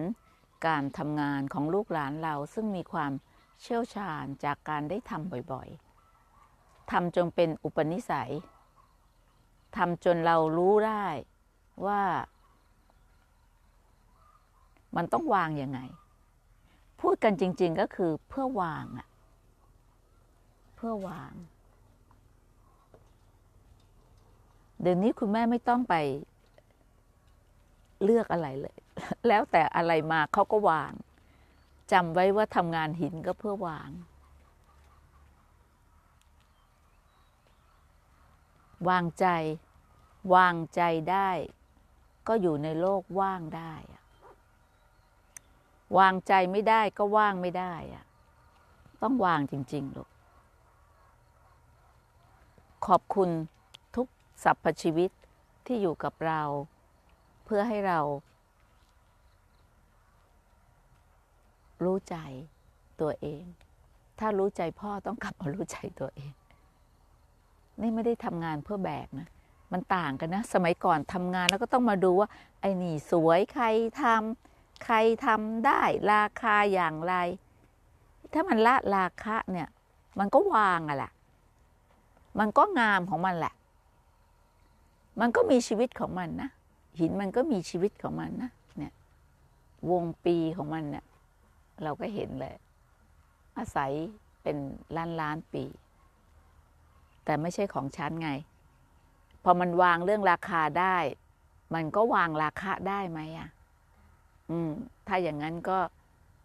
การทำงานของลูกหลานเราซึ่งมีความเชี่ยวชาญจากการได้ทำบ่อยๆทำจนเป็นอุปนิสัยทำจนเรารู้ได้ว่า มันต้องวางยังไง พูดกันจริง ๆ ก็คือเพื่อวางอะเพื่อวาง เดี๋ยวนี้คุณแม่ไม่ต้องไปเลือกอะไรเลย แล้วแต่อะไรมาเขาก็วางจำไว้ว่าทำงานหินก็เพื่อวาง วางใจ วางใจได้ ก็อยู่ในโลกว่างได้ วางใจไม่ได้ก็ว่างไม่ได้อะต้องวางจริงๆลูกขอบคุณทุกสรรพชีวิตที่อยู่กับเรา เพื่อให้เรา รู้ใจตัวเอง ถ้ารู้ใจพ่อต้องกลับมารู้ใจตัวเอง นี่ไม่ได้ทำงานเพื่อแบกนะมันต่างกันนะ สมัยก่อนทำงานแล้วก็ต้องมาดูว่า ไอ้นี่สวยใครทำ ใครทำได้ราคาอย่างไร ถ้ามันละราคะเนี่ย มันก็วางอะแหละมันก็งามของมันแหละ มันก็มีชีวิตของมันนะ หินมันก็มีชีวิตของมันนะเนี่ยวงปีของมันเนี่ยเราก็เห็นเลย อาศัยเป็นล้านล้านปี แต่ไม่ใช่ของฉันไง พอมันวางเรื่องราคาได้ มันก็วางราคาได้ไหมอะ อืมถ้าอย่างนั้นก็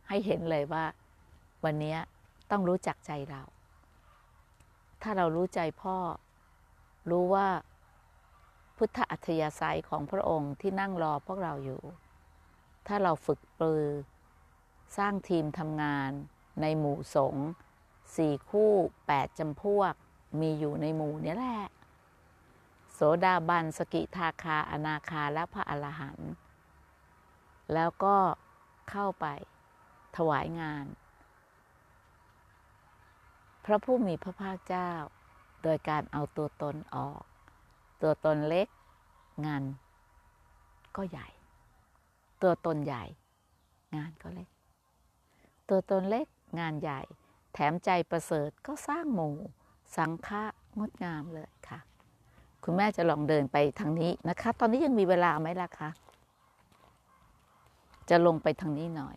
ให้เห็นเลยว่า วันนี้ต้องรู้จักใจเรา ถ้าเรารู้ใจพ่อ รู้ว่าพุทธอัธยาศัยของพระองค์ที่นั่งรอพวกเราอยู่ ถ้าเราฝึกปรือ สร้างทีมทำงานในหมู่สงฆ์สี่คู่แปดจำพวก มีอยู่ในหมู่นี้แหละ โสดาบัน สกิทาคา อนาคาและพระอรหันต์ แล้วก็เข้าไปถวายงาน พระผู้มีพระภาคเจ้า โดยการเอาตัวตนออก ตัวตนเล็กงานก็ใหญ่ ตัวตนใหญ่ งานก็เล็ก ตัวตนเล็กงานใหญ่ แถมใจประเสริฐก็สร้างหมู่ สังฆะงดงามเลยค่ะ คุณแม่จะลองเดินไปทางนี้นะคะ ตอนนี้ยังมีเวลาไหมล่ะคะ จะลงไปทางนี้หน่อย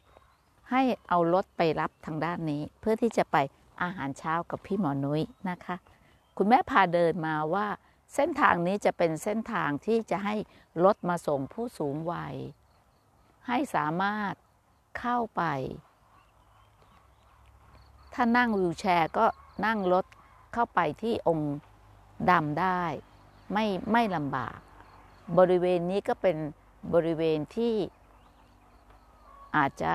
ให้เอารถไปรับทางด้านนี้ เพื่อที่จะไปอาหารเช้ากับพี่หมอนุ้ยนะคะ คุณแม่พาเดินมาว่าเส้นทางนี้จะเป็นเส้นทางที่จะให้รถมาส่งผู้สูงวัย ให้สามารถเข้าไป ถ้านั่งวิวแชร์ก็นั่งรถเข้าไปที่องค์ดำได้ ไม่ไม่ลำบาก บริเวณนี้ก็เป็นบริเวณที่ อาจจะ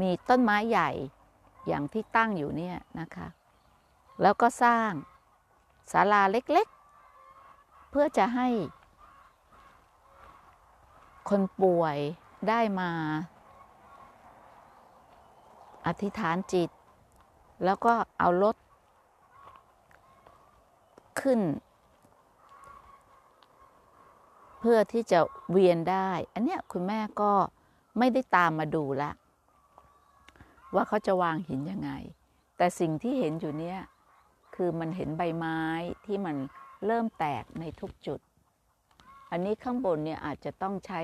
มีต้นไม้ใหญ่อย่างที่ตั้งอยู่เนี่ยนะคะ แล้วก็สร้างศาลาเล็กๆ เพื่อจะให้ คนป่วยได้มา อธิษฐานจิต แล้วก็เอารถขึ้น เพื่อที่จะเวียนได้ อันเนี้ยคุณแม่ก็ ไม่ได้ตามมาดูละ ว่าเขาจะวางหินยังไง แต่สิ่งที่เห็นอยู่เนี่ยคือมันเห็นใบไม้ที่มันเริ่มแตกในทุกจุด อันนี้ข้างบนเนี่ยอาจจะต้องใช้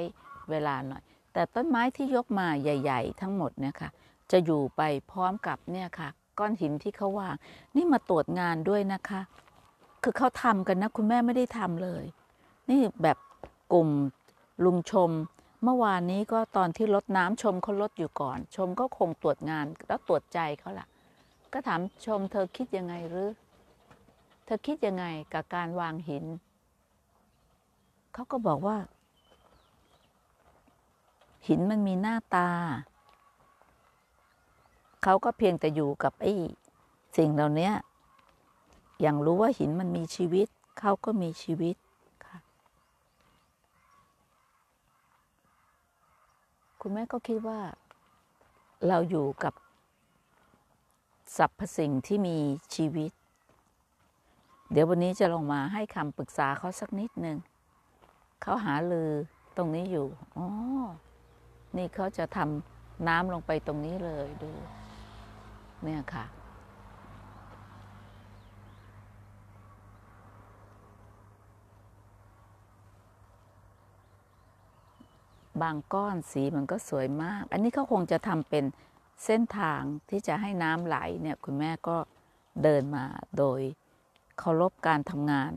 เวลาหน่อย แต่ต้นไม้ที่ยกมาใหญ่ ๆ ทั้งหมดเนี่ยค่ะ จะอยู่ไปพร้อมกับเนี่ยค่ะ ก้อนหินที่เขาวาง นี่มาตรวจงานด้วยนะคะ คือเขาทำกันนะ คุณแม่ไม่ได้ทำเลย นี่แบบกลุ่มลุงชม เมื่อวานนี้ก็ตอนที่รดน้ำชมเขาลดอยู่ก่อน ชมก็คงตรวจงานแล้วตรวจใจเขาล่ะ ก็ถามชมเธอคิดยังไงหรือ เธอคิดยังไงกับการวางหิน เขาก็บอกว่า หินมันมีหน้าตา เขาก็เพียงแต่อยู่กับไอ้สิ่งเหล่านี้อย่างรู้ว่าหินมันมีชีวิต เขาก็มีชีวิตค่ะ คุณแม่ก็คิดว่า เราอยู่กับสรรพสิ่งที่มีชีวิต เดี๋ยววันนี้จะลงมาให้คำปรึกษาเขาสักนิดนึงเขาหาลือตรงนี้อยู่อ๋อนี่เขาจะทำน้ำลงไปตรงนี้เลยดู เนี่ยค่ะ บางก้อนสีมันก็สวยมาก อันนี้เขาคงจะทำเป็นเส้นทางที่จะให้น้ำไหลเนี่ยคุณแม่ก็เดินมาโดยเคารพการทำงาน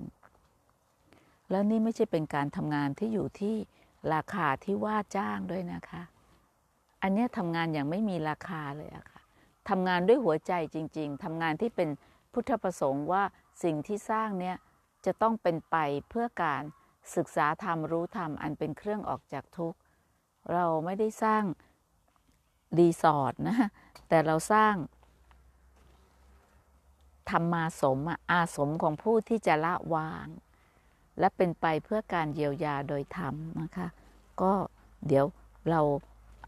แล้วนี่ไม่ใช่เป็นการทำงานที่อยู่ที่ราคาที่ว่าจ้างด้วยนะคะ อันนี้ทำงานอย่างไม่มีราคาเลยอะค่ะทำงานด้วยหัวใจจริง ๆทำงานที่เป็นพุทธประสงค์ว่าสิ่งที่สร้างเนี่ยจะต้องเป็นไปเพื่อการศึกษาธรรมรู้ธรรมอันเป็นเครื่องออกจากทุกข์ เราไม่ได้สร้างรีสอร์ทนะแต่เราสร้างธรรมาสมอะอาสมของผู้ที่จะละวาง และเป็นไปเพื่อการเยียวยาโดยธรรมนะคะ ก็เดี๋ยวเรา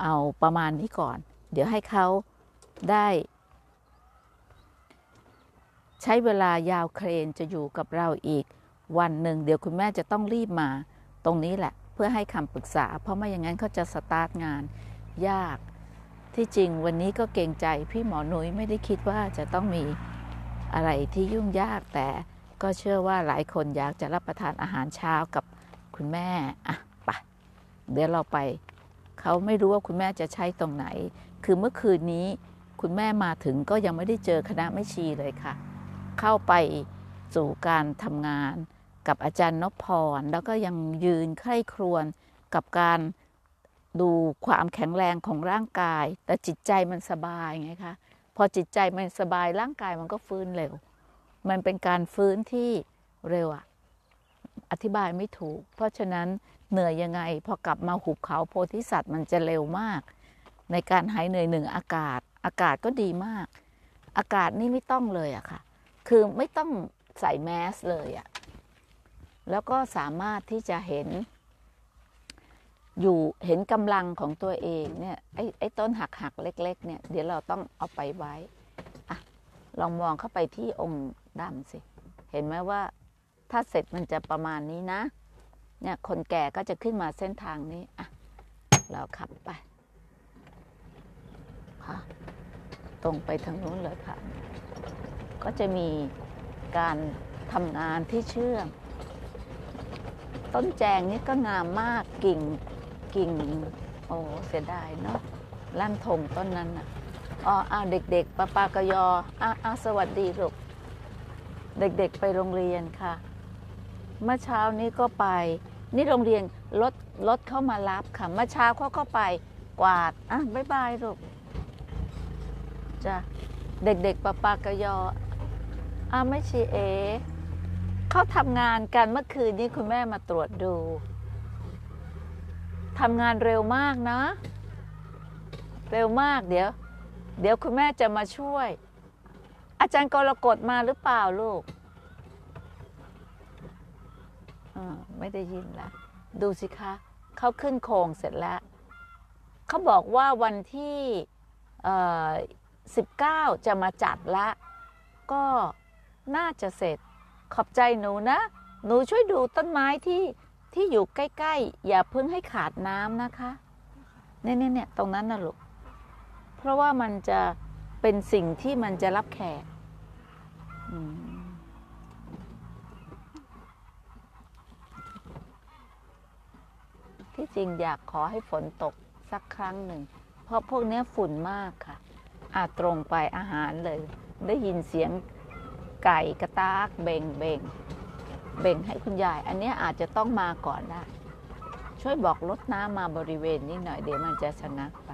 เอาประมาณนี้ก่อน เดี๋ยวให้เขาได้ ใช้เวลายาวเครนจะอยู่กับเราอีกวันหนึ่ง เดี๋ยวคุณแม่จะต้องรีบมาตรงนี้แหละ พื่อให้คำปรึกษา เพราะไม่อย่างนั้นเขาจะสตาร์ทงานยาก ที่จริงวันนี้ก็เกรงใจพี่หมอหนุยไม่ได้คิดว่าจะต้องมีอะไรที่ยุ่งยากแต่ก็เชื่อว่าหลายคนอยากจะรับประทานอาหารเช้ากับคุณแม่อะไปเดี๋ยวเราไป เขาไม่รู้ว่าคุณแม่จะใช้ตรงไหน คือเมื่อคืนนี้คุณแม่มาถึงก็ยังไม่ได้เจอคณะไม่ชีเลยค่ะ เข้าไปสู่การทำงาน กับอาจารย์นพพร แล้วก็ยังยืนใคร่ครวญกับการดูความแข็งแรงของร่างกาย แต่จิตใจมันสบายไงคะพอจิตใจมันสบายร่างกายมันก็ฟื้นเร็ว มันเป็นการฟื้นที่เร็วอะอธิบายไม่ถูก เพราะฉะนั้นเหนื่อยยังไง พอกลับมาหุบเขาโพธิสัตว์มันจะเร็วมาก ในการหายเหนื่อยหนึ่งอากาศ อากาศก็ดีมาก อากาศนี่ไม่ต้องเลยอะค่ะ คือไม่ต้องใส่แมสเลยอะ แล้วก็สามารถที่จะเห็น อยู่เห็นกำลังของตัวเองเนี่ยไอ้ไอ้ต้นหักหักเล็ก ๆ เนี่ยเดี๋ยวเราต้องเอาไปไว้อะลองมองเข้าไปที่องค์ดำสิ เห็นไหมว่าถ้าเสร็จมันจะประมาณนี้นะ เนี่ยคนแก่ก็จะขึ้นมาเส้นทางนี้อะเราขับไปค่ะตรงไปทางนู้นเลยค่ะ ก็จะมีการทำงานที่เชื่อม ต้นแจงนี่ก็งามมากกิ่งกิ่ง โอ้เสียดายเนาะลั่นทมต้นนั้นอะอ๋ออ้าวเด็กๆปาปากยออ้าวอ้าวสวัสดีลูกเด็กๆไปโรงเรียนค่ะ เมื่อเช้านี้ก็ไป นี่โรงเรียนรถรถเข้ามารับค่ะ เมื่อเช้าเขาก็ไปกวาดอะบ๊ายบายลูกจ้ะเด็กๆปะปากยออะไม่ชีเอ เขาทำงานกันเมื่อคืนนี้คุณแม่มาตรวจดูทำงานเร็วมากนะ เร็วมากเดี๋ยว เดี๋ยวคุณแม่จะมาช่วย อาจารย์กรกฎมาหรือเปล่าลูกอ่าไม่ได้ยินละดูสิคะเขาขึ้นโครงเสร็จแล้วเขาบอกว่าวันที่เอ่อ19จะมาจัดละ ก็น่าจะเสร็จ ขอบใจหนูนะ หนูช่วยดูต้นไม้ที่ที่อยู่ใกล้ๆ อย่าเพิ่งให้ขาดน้ำนะคะเนี่ยเนี่ยเนี่ยตรงนั้นนะลูก เพราะว่ามันจะเป็นสิ่งที่มันจะรับแขกที่จริงอยากขอให้ฝนตกสักครั้งหนึ่ง เพราะพวกนี้ฝุ่นมากค่ะอาตรงไปอาหารเลย ได้ยินเสียง ไก่กระตากเบ่งเบ่งเบ่งให้คุณยาย อันนี้อาจจะต้องมาก่อนได้ช่วยบอกลดน้ำมาบริเวณนี้หน่อยเดี๋ยวมันจะชะงักไป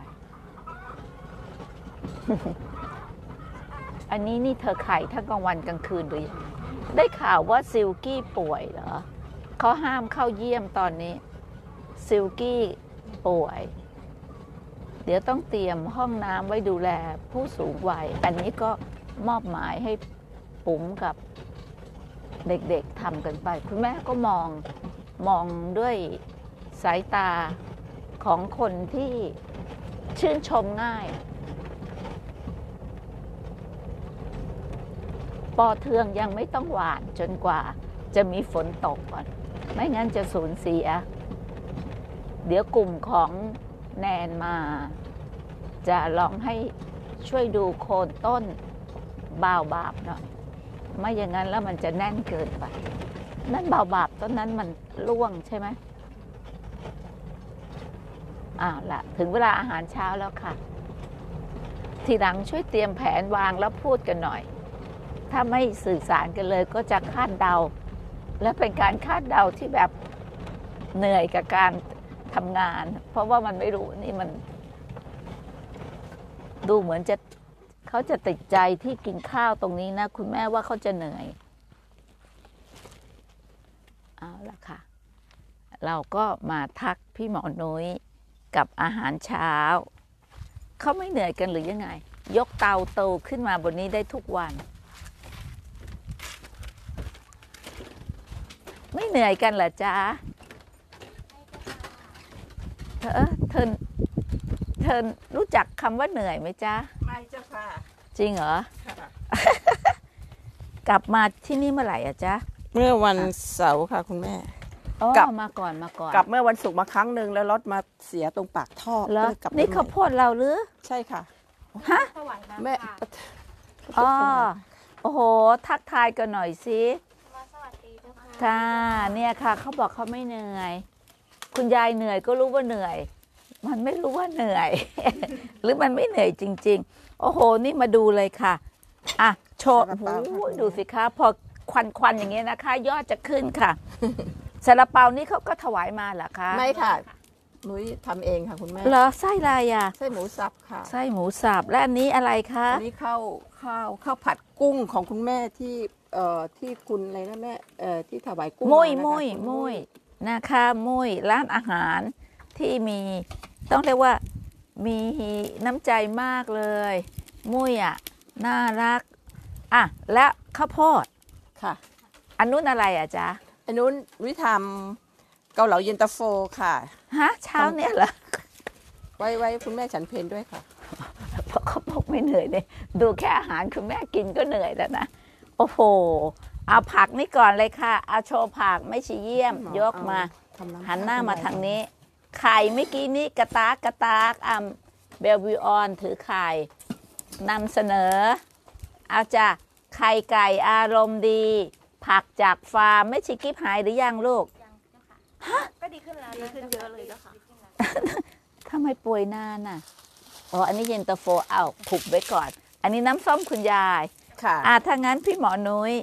อันนี้นี่เธอไข่ทั้งกลางวันกลางคืนหรือยังได้ข่าวว่าซิลกี้ป่วยเหรอเขาห้ามเข้าเยี่ยมตอนนี้ ซิลกี้ป่วย เดี๋ยวต้องเตรียมห้องน้ำไว้ดูแลผู้สูงวัย อันนี้ก็มอบหมายให้ ปุ๋มกับเด็กๆทำกันไป คุณแม่ก็มองมองด้วยสายตาของคนที่ชื่นชมง่าย ปอเทืองยังไม่ต้องหวานจนกว่าจะมีฝนตกก่อน ไม่งั้นจะสูญเสีย เดี๋ยวกลุ่มของแนนมา จะลองให้ช่วยดูโคนต้นบาวบาบหน่อย ไม่อย่างนั้นแล้วมันจะแน่นเกินไป นั่นเบาบาบต้นนั้นมันร่วงใช่ไหมอ้าวละถึงเวลาอาหารเช้าแล้วค่ะ ทีหลังช่วยเตรียมแผนวางแล้วพูดกันหน่อย ถ้าไม่สื่อสารกันเลยก็จะคาดเดา และเป็นการคาดเดาที่แบบเหนื่อยกับการทำงาน เพราะว่ามันไม่รู้นี่มัน ดูเหมือนจะ เขาจะติดใจที่กินข้าวตรงนี้นะ คุณแม่ว่าเขาจะเหนื่อย เอาละค่ะ เราก็มาทักพี่หมอนุ้ยกับอาหารเช้า เขาไม่เหนื่อยกันหรือยังไง ยกเตาโตขึ้นมาบนนี้ได้ทุกวัน ไม่เหนื่อยกันเหรอจ๊ะเธอเธอเธอรู้จักคำว่าเหนื่อยไหมจ๊ะ ไม่เจ้าค่ะ จริงเหรอค่ะกลับมาที่นี่เมื่อไหร่อะจ๊ะ เมื่อวันเสาร์ค่ะคุณแม่ อ๋อกลับ มาก่อนมาก่อนกลับเมื่อวันศุกร์มาครั้งหนึ่งแล้วรถมาเสียตรงปากท่อแล้วก็เลยกลับนี่ไปข้าวโพดเราหรือ ใช่ค่ะ ฮะแม่อ๋อ โอ้โห ทักทายกันหน่อยสิ มาค่ะ เนี่ยค่ะ เขาบอกเขาไม่เหนื่อย คุณยายเหนื่อยก็รู้ว่าเหนื่อย มันไม่รู้ว่าเหนื่อย หรือมันไม่เหนื่อยจริง ๆ โอ้โห นี่มาดูเลยค่ะ อะ โชว์ซาลาโอ้เปาโหค่ะดูสิคะ พอควันควันๆอย่างเงี้ยนะคะ ยอดจะขึ้นค่ะซาลาเปานี่เขาก็ถวายมาเหรอคะไม่ค่ะนุ้ยทำเองค่ะคุณแม่เหรอไส้อะไรอะไส้หมูสับค่ะ ไส้หมูสับและอันนี้อะไรคะอันนี้ข้าวข้าวข้าวผัดกุ้งของคุณแม่ที่เอ่อที่คุณอะไรนะแม่เอ่อที่ถวายกุ้งมุยานะคะมุยคุณมุยนะคะมุยร้านอาหารที่มีต้องเรียกว่า มีน้ำใจมากเลย มุยอะน่ารักอะและข้าวโพดค่ะ อันนู้นอะไรอะจ๊ะอันนู้นนุ้ยทำเกาเหลาเย็นตาโฟค่ะ ฮะเช้าเนี่ยเหรอไว้ไว้คุณแม่ฉันเพนด้วยค่ะ เพราะเขาบอกไม่เหนื่อยเลยดูแค่อาหารคุณแม่กินก็เหนื่อยแล้วนะ โอ้โห เอาผักนี่ก่อนเลยค่ะ เอาโชว์ผักไม่ชี้เยี่ยม ยกมาทำำหันหน้ามาทางนี้ ไข่เมื่อกี้นี้กระตากกระตากอะเบลวิออนถือไข่นำเสนอ เอาจ้ะไข่ไก่อารมณ์ดี ผักจากฟาร์มไม่ชิกิบหายหรือยังลูกก็ดีขึ้นแล้วดีขึ้นเยอะเลยแล้วค่ะทำไมป่วยนานน่ะอ๋ออันนี้เย็นตาโฟเอาขุบไว้ก่อน อันนี้น้ำส้มคุณยายค่ะอะถ้างั้นพี่หมอนุ้ย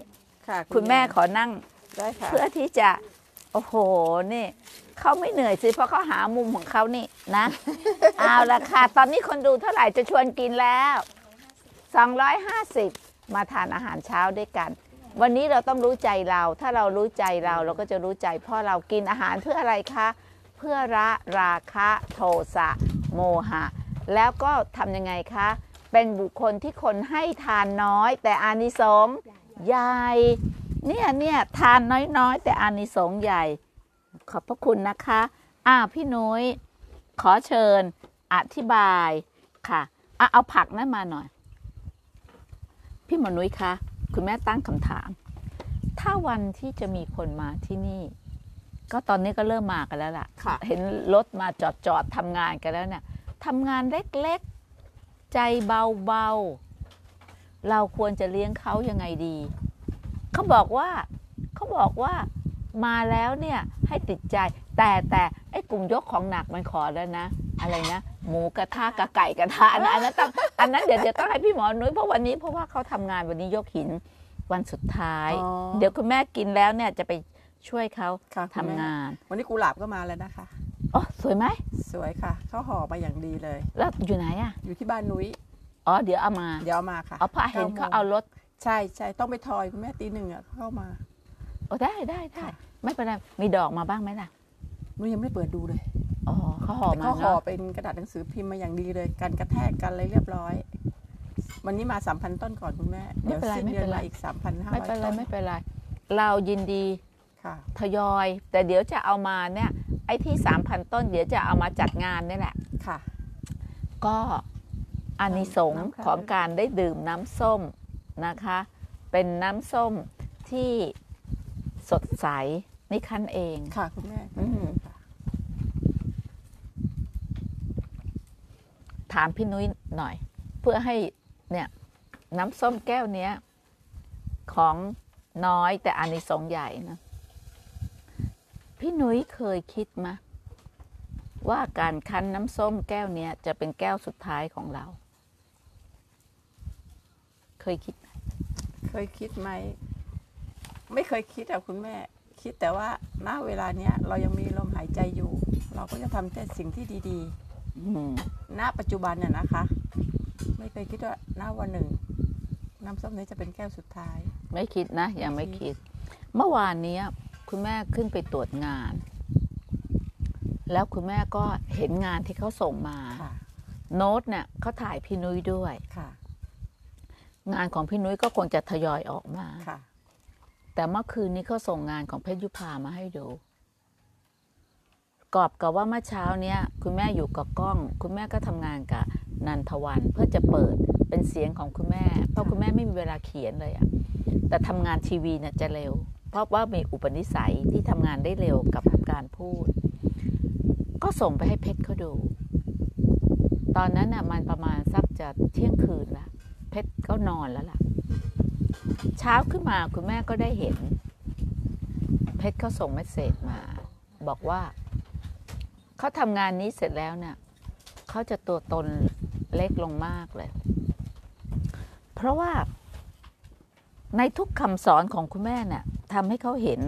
ค่ะ คุณแม่ขอนั่งได้ค่ะเพื่อที่จะ โอ้โหนี่ เขาไม่เหนื่อยสิเพราะเขาหามุมของเขานี่นะ เอาละค่ะตอนนี้คนดูเท่าไหร่จะชวนกินแล้ว 250 มาทานอาหารเช้าด้วยกัน วันนี้เราต้องรู้ใจเรา ถ้าเรารู้ใจเราเราก็จะรู้ใจพ่อเรากินอาหารเพื่ออะไรคะ เพื่อละราคะโทสะโมหะ แล้วก็ทำยังไงคะ เป็นบุคคลที่คนให้ทานน้อย แต่อานิสงส์ใหญ่เนี่ยเนี่ยทานน้อยๆ แต่อานิสงส์ใหญ่ ขอบพระคุณนะคะ อ่าพี่นุ้ยขอเชิญอธิบายค่ะอะเอาผักนั้นมาหน่อย พี่หมอนุ้ยคะคุณแม่ตั้งคำถาม ถ้าวันที่จะมีคนมาที่นี่ ก็ตอนนี้ก็เริ่มมากันแล้วล่ะค่ะเห็นรถมาจอดจอดๆทำงานกันแล้วเนี่ยทำงานเล็กๆ ใจเบาๆ เราควรจะเลี้ยงเขายังไงดี เขาบอกว่า เขาบอกว่า มาแล้วเนี่ยให้ติดใจ แต่แต่ไอ้กลุ่มยกของหนักมันขอแล้วนะ อะไรนะ หมูกระทะกับไก่กระทะอันนั้นอันนั้นต้องอันนั้นเดี๋ยวเดี๋ยวต้องให้พี่หมอนุ้ยเพราะวันนี้เพราะว่าเขาทำงานวันนี้ยกหินวันสุดท้ายอ๋อเดี๋ยวคุณแม่กินแล้วเนี่ยจะไปช่วยเขาค่ะทำคุณแม่งาน วันนี้กุหลาบก็มาแล้วนะคะอ๋อสวยไหมสวยค่ะเขาห่อมาอย่างดีเลย แล้วอยู่ไหนอะ อยู่ที่บ้านนุ้ยอ๋อเดี๋ยวเอามา เดี๋ยวเอามาค่ะอ๋อพระเห็นก้โมงเขาเอารถใช่ใช่ต้องไปทอยคุณแม่ตีหนึ่งอะเข้ามาโอ้ได้ได้ได้ค่ะ ไม่เป็นไรมีดอกมาบ้างไหมล่ะนุ้ยยังไม่ได้เปิดดูเลยอ๋อเขาห่อแต่มาเขาห่อเนาะเป็นกระดาษหนังสือพิมพ์มาอย่างดีเลยกันกระแทกกันอะไรเรียบร้อย วันนี้มาสามพันต้นก่อนคุณแม่ไม่เป็นไรดี๋ยวสิ้ไม่เป็นไรดือมาอีกสามพันห้าไม่ร้อยเป็นไรต้นไม่เป็นไรเรายินดีค่ะ ทยอย แต่เดี๋ยวจะเอามาเนี่ย ไอ้ที่สามพันต้น เดี๋ยวจะเอามาจัดงานนี่แหละ ค่ะ ก็อานิสงส์น้ำค่ะ ของการได้ดื่มน้ำส้มนะคะ เป็นน้ำส้มที่ สดใส นี่คั้นเองค่ะคุณแม่อืมค่ะถามพี่นุ้ยหน่อย เพื่อให้เนี่ย น้ำส้มแก้วเนี้ย ของน้อยแต่อานิสงส์ใหญ่นะ พี่นุ้ยเคยคิดไหมว่าการคั้นน้ำส้มแก้วเนี้ย จะเป็นแก้วสุดท้ายของเรา เคยคิดไหมเคยคิดไหม ไม่เคยคิดอะคุณแม่ คิดแต่ว่าณเวลาเนี้ยเรายังมีลมหายใจอยู่ เราก็จะทำแต่สิ่งที่ดีอืมๆณปัจจุบันเนี่ยนะคะ ไม่เคยคิดว่าณวันหนึ่ง น้ำส้มนี้จะเป็นแก้วสุดท้าย ไม่คิดนะ ยังไม่ไม่คิคิดดเมื่อวานเนี้ย คุณแม่ขึ้นไปตรวจงาน แล้วคุณแม่ก็เห็นงานที่เขาส่งมาค่ะโน้ตเนี่ยเขาถ่ายพี่นุ้ยด้วยค่ะงานของพี่นุ้ยก็คงจะทยอยออกมาค่ะ แต่เมื่อคืนนี้เขาส่งงานของเพชรยุพามาให้ดู กอบกับว่าเมื่อเช้าเนี้ย คุณแม่อยู่กับกล้อง คุณแม่ก็ทำงานกับนันทวันเพื่อจะเปิดเป็นเสียงของคุณแม่ เพราะคุณแม่ไม่มีเวลาเขียนเลยอะแต่ทำงานทีวีเนี่ยจะเร็ว เพราะว่ามีอุปนิสัยที่ทำงานได้เร็วกับการพูด ก็ส่งไปให้เพชรเขาดู ตอนนั้นน่ะมันประมาณสักจะเที่ยงคืนละเพชรก็นอนแล้วล่ะ เช้าขึ้นมาคุณแม่ก็ได้เห็น เพชรเขาส่งเมสเซจมา บอกว่าเขาทำงานนี้เสร็จแล้วเนี่ยเขาจะตัวตนเล็กลงมากเลย เพราะว่าในทุกคำสอนของคุณแม่เนี่ยทำให้เขาเห็น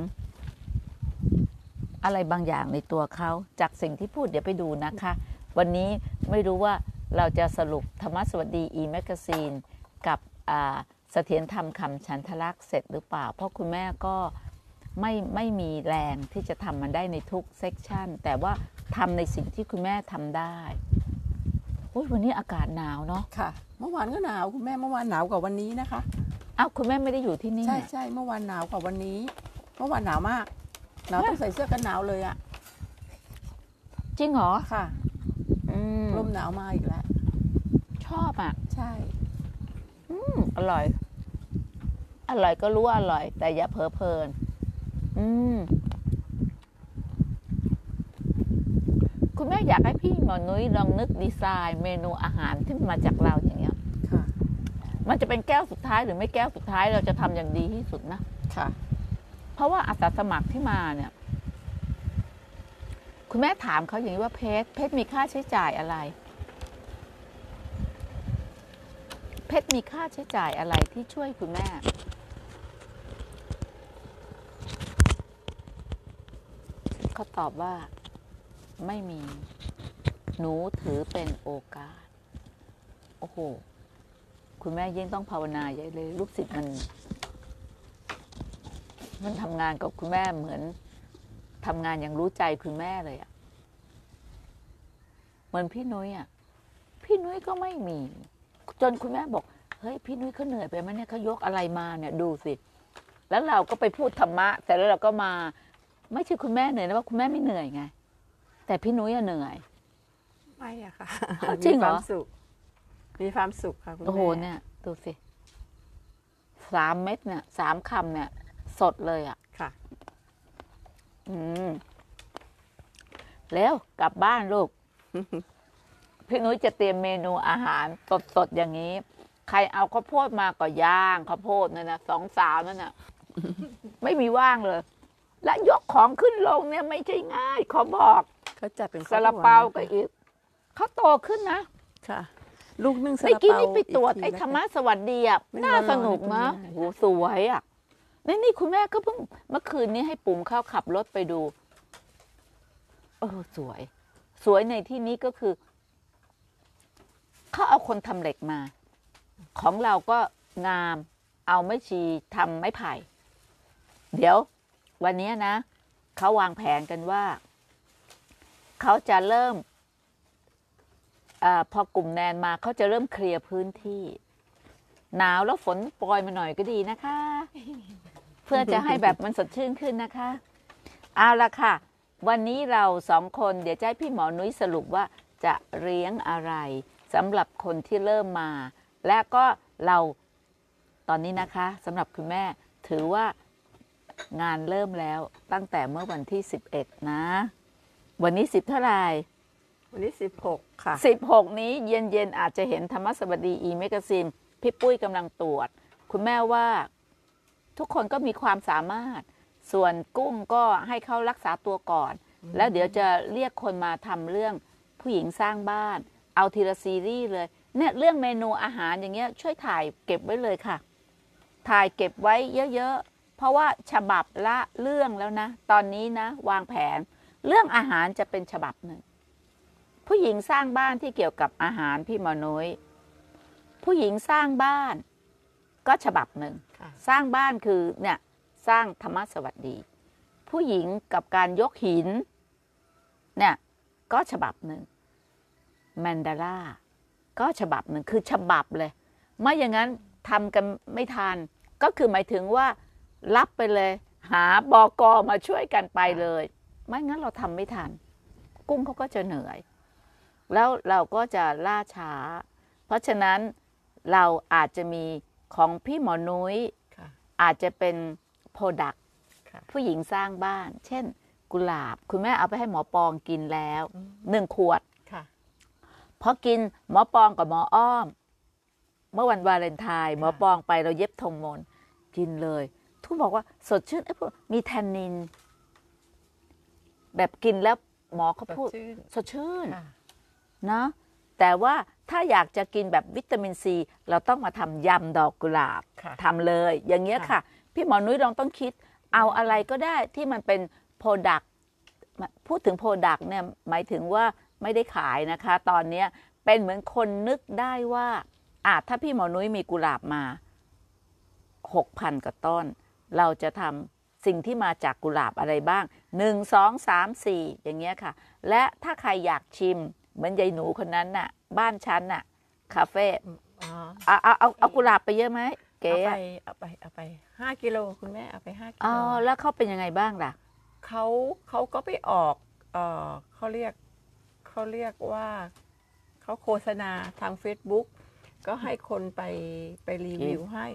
อะไรบางอย่างในตัวเขาจากสิ่งที่พูดเดี๋ยวไปดูนะคะ วันนี้ไม่รู้ว่าเราจะสรุปธรรมสวัสดีอีแมกซีนกับอ่า เสถียรธรรมคำฉันทลักษณ์เสร็จหรือเปล่า เพราะคุณแม่ก็ไม่ไม่มีแรงที่จะทำมันได้ในทุกเซกชันแต่ว่าทำในสิ่งที่คุณแม่ทำได้อุ๊ยวันนี้อากาศหนาวเนาะค่ะ เมื่อวานก็หนาวคุณแม่เมื่อวานหนาวกว่าวันนี้นะคะอ้าวคุณแม่ไม่ได้อยู่ที่นี่ใช่ใช่เมื่อวานหนาวกว่าวันนี้ เมื่อวานหนาวมากหนาวต้องใส่เสื้อกันหนาวเลยอะจริงเหรอค่ะอืมลมหนาวมาอีกแล้วชอบอะใช่ อืมอร่อย อร่อยก็รู้ว่าอร่อย แต่อย่าเผลอเพลิน อืม คุณแม่อยากให้พี่หมอนุ้ยลองนึกดีไซน์เมนูอาหารที่มาจากเราอย่างเงี้ยค่ะมันจะเป็นแก้วสุดท้ายหรือไม่แก้วสุดท้ายเราจะทำอย่างดีที่สุดนะ ค่ะ เพราะว่าอาสาสมัครที่มาเนี่ย คุณแม่ถามเขาอย่างนี้ว่าเพชรเพชรมีค่าใช้จ่ายอะไร เพ ชรมีค่าใช้จ่ายอะไรที่ช่วยคุณแม่ เขาตอบว่า ไม่มี หนูถือเป็นโอกาส โอ้โห คุณแม่ยิ่งต้องภาวนาใหญ่เลย ลูกศิษย์มัน มันทำงานกับคุณแม่เหมือนทำงานอย่างรู้ใจคุณแม่เลยอะเหมือนพี่นุ้ยอะพี่นุ้ยก็ไม่มี จนคุณแม่บอก เฮ้ย พี่นุ้ยเขาเหนื่อยไปไหมเนี่ยเขายกอะไรมาเนี่ยดูสิ แล้วเราก็ไปพูดธรรมะ แต่แล้วเราก็มา ไม่ใช่คุณแม่เหนื่อยนะว่าคุณแม่ไม่เหนื่อยไง แต่พี่นุ้ยอะเหนื่อย ไม่อะค่ะอ้าวจริงเหรอ มีความสุขมีความสุขค่ะคุณแม่โอ้โหเนี่ยดูสิสามเม็ดเนี่ยสามคำเนี่ย สดเลยอะค่ะ อืมแล้วกลับบ้านลูก พี่นุ้ยจะเตรียมเมนูอาหารสดๆอย่างนี้ ใครเอาข้าวโพดมาก็ย่างข้าวโพดนั่นนะสองสาวนั่นน่ะไม่มีว่างเลย และยกของขึ้นลงเนี่ยไม่ใช่ง่ายขอบอกเขาจัดเป็นซาลาเปากับอีกเขาโตขึ้นนะค่ะ ลูกนึ่งซาเมื่อลากี้เปานี่ไปตรวจกทีไอ้แล้วธรรค่ะมะสวัสดีอะไม่น่าร้อนๆสนุกนะให้คุณแม่โหสวยอะนี่นี่คุณแม่ก็เพิ่งเมื่อคืนนี้ให้ปุ๋มเข้าขับรถไปดูเออสวย สวยในที่นี้ก็คือ เขาเอาคนทำเหล็กมา ของเราก็งามเอาไม้ชีทำไม้ไผ่ เดี๋ยววันนี้นะเขาวางแผนกันว่า เขาจะเริ่มอพอกลุ่มแนนมาเขาจะเริ่มเคลียร์พื้นที่ หนาวแล้วฝนโปรยมาหน่อยก็ดีนะคะ เพื่อจะให้แบบมันสดชื่นขึ้นนะคะ เอาละค่ะ วันนี้เราสองคนเดี๋ยวจะให้พี่หมอนุ้ยสรุปว่าจะเลี้ยงอะไร สำหรับคนที่เริ่มมา และก็เราตอนนี้นะคะสำหรับคุณแม่ถือว่างานเริ่มแล้วตั้งแต่เมื่อวันที่ 11 นะ วันนี้ 10 เท่าไหร่วันนี้สิบหกค่ะ 16 นี้เย็นๆ อาจจะเห็นธรรมสวัสดีอีเมกซินพี่ปุ้ยกำลังตรวจ คุณแม่ว่าทุกคนก็มีความสามารถ ส่วนกุ้งก็ให้เขารักษาตัวก่อน แล้วเดี๋ยวจะเรียกคนมาทำเรื่องผู้หญิงสร้างบ้าน เอาทีละซีรีส์เลยเนี่ยเรื่องเมนูอาหารอย่างเงี้ยช่วยถ่ายเก็บไว้เลยค่ะ ถ่ายเก็บไว้เยอะๆ เพราะว่าฉบับละเรื่องแล้วนะ ตอนนี้นะ วางแผน เรื่องอาหารจะเป็นฉบับหนึ่ง ผู้หญิงสร้างบ้านที่เกี่ยวกับอาหารพี่หมอนุ้ยผู้หญิงสร้างบ้านก็ฉบับหนึ่งค่ะสร้างบ้านคือเนี่ยสร้างธรรมสวัสดี ผู้หญิงกับการยกหินเนี่ยก็ฉบับหนึ่ง แมนดาร่าก็ฉบับหนึ่งคือฉบับเลย ไม่อย่างนั้นทำกันไม่ทันก็คือหมายถึงว่ารับไปเลย หาบอกอมาช่วยกันไปเลย ไม่งั้นเราทำไม่ทัน กุ้งเขาก็จะเหนื่อย แล้วเราก็จะล่าช้า เพราะฉะนั้นเราอาจจะมีของพี่หมอนุ้ยค่ะอาจจะเป็นโปรดักค่ะผู้หญิงสร้างบ้าน เช่น กุหลาบ คุณแม่เอาไปให้หมอปองกินแล้วหนึ่งขวดค่ะ พอกินหมอปองกับหมออ้อม เมื่อวันวาเลนไทน์หมอปองไปเราเย็บธงมนต์กินเลย ทุกบอกว่าสดชื่นเอ้ยพวกมีแทนนิน แบบกินแล้วหมอเขาสดพูดชื่นสดชื่นค่ะเนาะแต่ว่าถ้าอยากจะกินแบบวิตามินซี เราต้องมาทำยำดอกกุหลาบค่ะทำเลย อย่างเงี้ยค่ะค่ะ พี่หมอนุ้ยลองต้องคิด เอาอะไรก็ได้ที่มันเป็นproduct พูดถึง product เนี่ยหมายถึงว่า ไม่ได้ขายนะคะ ตอนเนี้ยเป็นเหมือนคนนึกได้ว่าอะถ้าพี่หมอนุ้ยมีกุหลาบมาหกพันกว่าต้น เราจะทำสิ่งที่มาจากกุหลาบอะไรบ้างหนึ่งสองสามสี่อย่างเงี้ยค่ะ และถ้าใครอยากชิม เหมือนยายหนูคนนั้นน่ะ บ้านฉันน่ะ คาเฟ่อ๋อเอาเอาเอาเอากุหลาบไปเยอะไหมเก๋เอาไปอะเอาไปเอาไปห้ากิโลคุณแม่เอาไปห้ากิอ๋อโลแล้วเขาเป็นยังไงบ้างล่ะเขาเขาก็ไปออกเออเขาเรียก เขาเรียกว่าเขาโฆษณาทาง Facebook ก็ให้คนไปไปรีวิวให้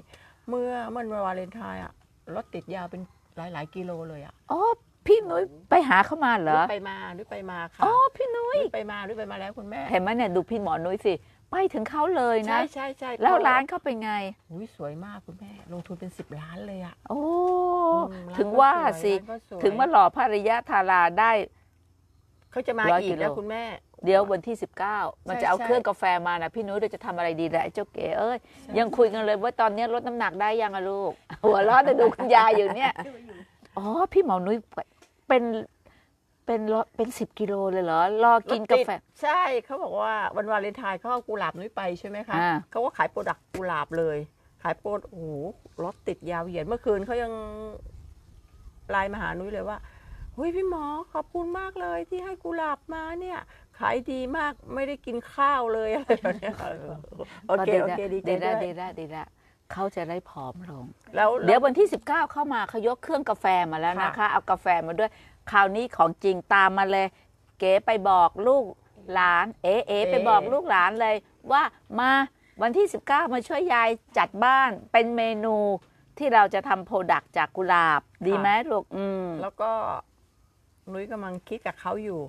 เมื่อเมื่อวันวาเลนไทน์อะรถติดยาวเป็นหลายหลายๆกิโลเลยอะอ๋อพี่นุ้ยไปหาเขามาเหรอ ไปมาหรือไปมาค่ะอ๋อพี่นุ้ยหรือไปมาหรือไปมาแล้วคุณแม่ เห็นไหมเนี่ยดูพี่หมอนุ้ยสิไปถึงเขาเลยนะ ใช่ใช่ใช่แล้วร้านเขาเป็นไงอุ้ยสวยมากคุณแม่ ลงทุนเป็นสิบล้านเลยอะโอ้อืมร้นถึงว่าก็ยสิร้นก็สวยถึงมาหล่อพระริยะธาราได้ เขาจะมาร้อยอีกิกโลแล้วคุณแม่ เดี๋ยววันที่ 19 มันจะเอาใช่ เครื่องกาแฟมานะพี่นุ้ยเราจะทำอะไรดีล่ะไอ้เจ้าเก๋เอ้ยยังคุยกันเลยว่าตอนนี้ลดน้ำหนักได้ยังอะลูก หัวเร้อนแต่ดูคุณยายอยู่เนี่ยอ๋อพี่หมอนุ้ยเป็นเป็นร้อยเป็นสิบกิโลเลยเหรอรอกินกาแฟ รถติดใช่เขาบอกว่าวันวาเลนไทน์เขาเอากุหลาบนุ้ยไปใช่ไหมคะอ่า เขาก็ขายโปรดักต์กุหลาบเลย ขายโปรโอ้โหรถติดยาวเหยียดเมื่อคืนเขายังไลน์มาหานุ้ยเลยว่าเฮ้ยพี่หมอขอบคุณมากเลยที่ให้กุหลาบมาเนี่ย ขายดีมากไม่ได้กินข้าวเลยอะไรแบบเนี้ยโอเคโอเคดีใจดีด้ละวยดีละดีละเขาจะได้ผอมลงแล้วเดี๋ยววันที่ 19 เข้ามาเขายกเครื่องกาแฟมาแล้วนะคะค่ะเอากาแฟมาด้วย คราวนี้ของจริงตามมาเลย เก๋ไปบอกลูกหลาน เอ๋เอ๋ไปบอกลูกหลานเลยว่ามาวันที่ 19 มาช่วยยายจัดบ้านเป็นเมนูที่เราจะทำ product จากกุหลาบ ดีไหมลูกอืมแล้วก็ นุ้ยกำลังคิดกับเขาอยู่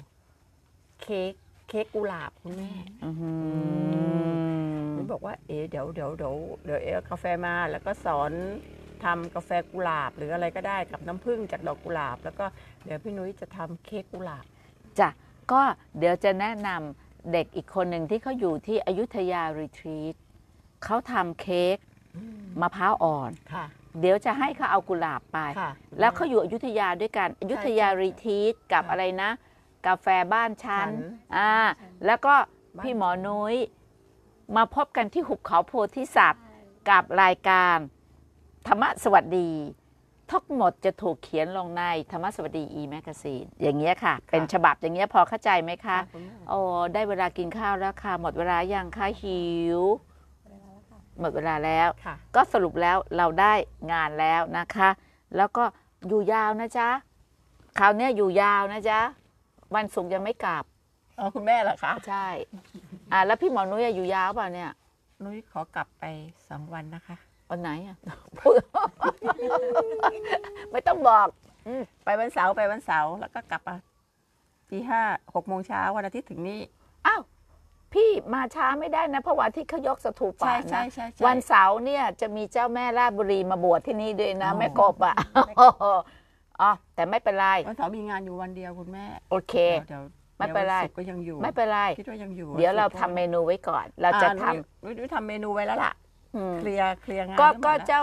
เค้กเค้กกุหลาบคุณแม่อื้อหืนุ้ยบอกว่า เอ๋เดี๋ยวเดี๋ยวเดี๋ยวเดี๋ยวเอ๋เอากาแฟมาแล้วก็สอนทำกาแฟกุหลาบ หรืออะไรก็ได้กับน้ำผึ้งจากดอกกุหลาบ แล้วก็เดี๋ยวพี่นุ้ยจะทำเค้กกุหลาบจ้ะก็เดี๋ยวจะแนะนำเด็กอีกคนหนึ่งที่เขาอยู่ที่อยุธยารีทรีตเขาทำเค้กมะพร้าวอ่อนค่ะ เดี๋ยวจะให้เขาเอากุหลาบไป ค่ะแล้วเขาอยู่อยุธยาด้วยกันอยุธยาใช่รีทรีตกับค่ะอะไรนะ กาแฟบ้านชั้นฉัน อ่าแล้วก็บ้านพี่หมอนุ้ยมาพบกันที่หุบเขาโพธิสัตว์ กับรายการธรรมะสวัสดี ทั้งหมดจะถูกเขียนลงในธรรมะสวัสดีอีแมกซีนอย่างเงี้ยค่ะ เป็นฉบับอย่างเงี้ยพอเข้าใจไหมคะคุณแม่โอ้ได้เวลากินข้าวแล้วค่ะ หมดเวลายังคะหิว หมดเวลาแล้วค่ะก็สรุปแล้วเราได้งานแล้วนะคะ แล้วก็อยู่ยาวนะจ๊ะคราวเนี้ยอยู่ยาวนะจ๊ะวันศุกร์ยังไม่กลับอ๋อคุณแม่เหรอคะใช่อ่าแล้วพี่หมอนุ้ยอะอยู่ยาวเปล่าเนี่ย นุ้ยขอกลับไปสองวันนะคะวันไหนอะพูดไม่ต้องบอกไปวันเสาร์ไปวันเสาร์แล้วก็กลับมาตีห้าหกโมงเช้าวันอาทิตย์ถึงนี่อ้าว พี่มาช้าไม่ได้นะเพราะวันที่เขายกสถูปใช่ป่าใช่นะใช่ใช่ วันเสาร์เนี่ยจะมีเจ้าแม่ราชบุรีมาบวชที่นี่ด้วยนะอ๋อ แม่กบอะอ๋อแต่ไม่เป็นไรวันเสาร์มีงานอยู่วันเดียวคุณแม่โอเค เดี๋ยวไม่เป็นไร ดี๋ยววันศุกก็ยังอยู่ไม่เป็นไร คิดว่ายังอยู่เดี๋ยวเราทำเมนูไว้ก่อน เราจะทอ่นุ้ยนุ้ยทำเมนูไว้แล้วล่ะำอืมเคลียร์เคลียร์งานก็ทั้งหมดก็แล้วเจ้า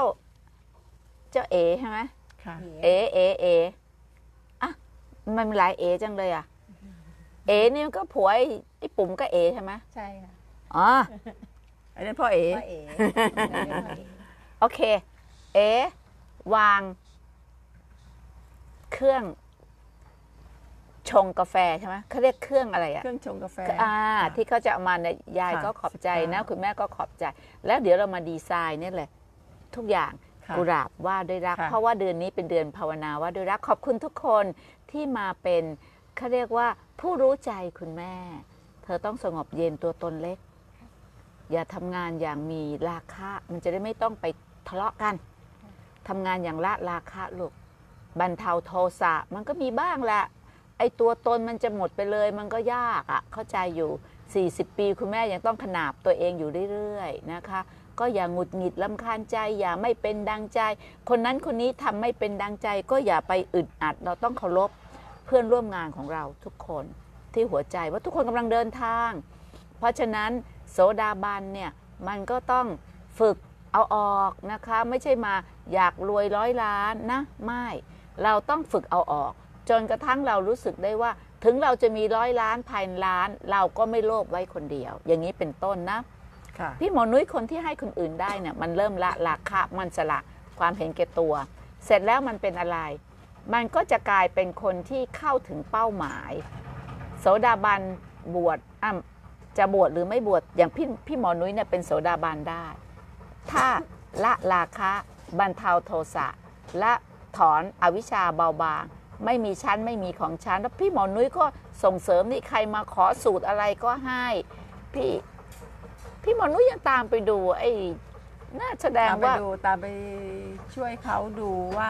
เจ้าเอใช่ไหมค่ะ เอเอเออะมันมีหลายเอจังเลยอะ เอนี่มันก็ผัวไอ้ไอ้ปุ๋มก็เอใช่ไหมใช่ค่ะอ๋ออันนั้นพ่อเอ๋พ่อเอ๋โอเค เอวาง เครื่อง ชงกาแฟใช่ไหมเขาเรียกเครื่องอะไรอะเครื่องชงกาแฟอ่า ที่เขาจะเอามาเนี่ยยายค่ะก็ขอบใจนะค่ะคุณแม่ก็ขอบใจ แล้วเดี๋ยวเรามาดีไซน์เนี่ยเลยทุกอย่างค่ะกุหลาบว่าด้วยรักค่ะเพราะว่าเดือนนี้เป็นเดือนภาวนาว่าด้วยรักขอบคุณทุกคนที่มาเป็นเขาเรียกว่า ผู้รู้ใจคุณแม่ เธอต้องสงบเย็นตัวตนเล็ก อย่าทำงานอย่างมีราคะ มันจะได้ไม่ต้องไปทะเลาะกันทำงานอย่างละราคะลูกบรรเทาโทสะมันก็มีบ้างแหละไอตัวตนมันจะหมดไปเลย มันก็ยากอะ่ะ เข้าใจอยู่ 40 ปี คุณแม่ยังต้องขนาบตัวเองอยู่เรื่อยๆนะคะ ก็อย่าหงุดหงิดลำคาญใจอย่าไม่เป็นดังใจ คนนั้นคนนี้ทำไม่เป็นดังใจ ก็อย่าไปอึดอัด เราต้องเคารพ เพื่อนร่วมงานของเราทุกคนที่หัวใจว่าทุกคนกำลังเดินทาง เพราะฉะนั้นโสดาบันเนี่ยมันก็ต้องฝึกเอาออกนะคะ ไม่ใช่มาอยากรวยร้อยล้านนะไม่เราต้องฝึกเอาออก จนกระทั่งเรารู้สึกได้ว่า ถึงเราจะมีร้อยล้านพันล้าน เราก็ไม่โลภไว้คนเดียว อย่างนี้เป็นต้นนะค่ะพี่หมอนุ้ยคนที่ให้คนอื่นได้เนี่ยมันเริ่มละราคะมันสละความเห็นแก่ตัว เสร็จแล้วมันเป็นอะไร มันก็จะกลายเป็นคนที่เข้าถึงเป้าหมาย โสดาบันบวชอะจะบวชหรือไม่บวชอย่างพี่พี่หมอนุ้ยเนี่ยเป็นโสดาบันได้ ถ้าละราคะบรรเทาโทสะและถอนอวิชชาเบาบาง ไม่มีชั้นไม่มีของชั้นแล้วพี่หมอนุ้ยก็ส่งเสริมนี่ใครมาขอสูตรอะไรก็ให้พี่พี่หมอนุ้ยยังตามไปดูไอ้น่าแสดงว่าตามไปดูตามไปช่วยเขาดูว่า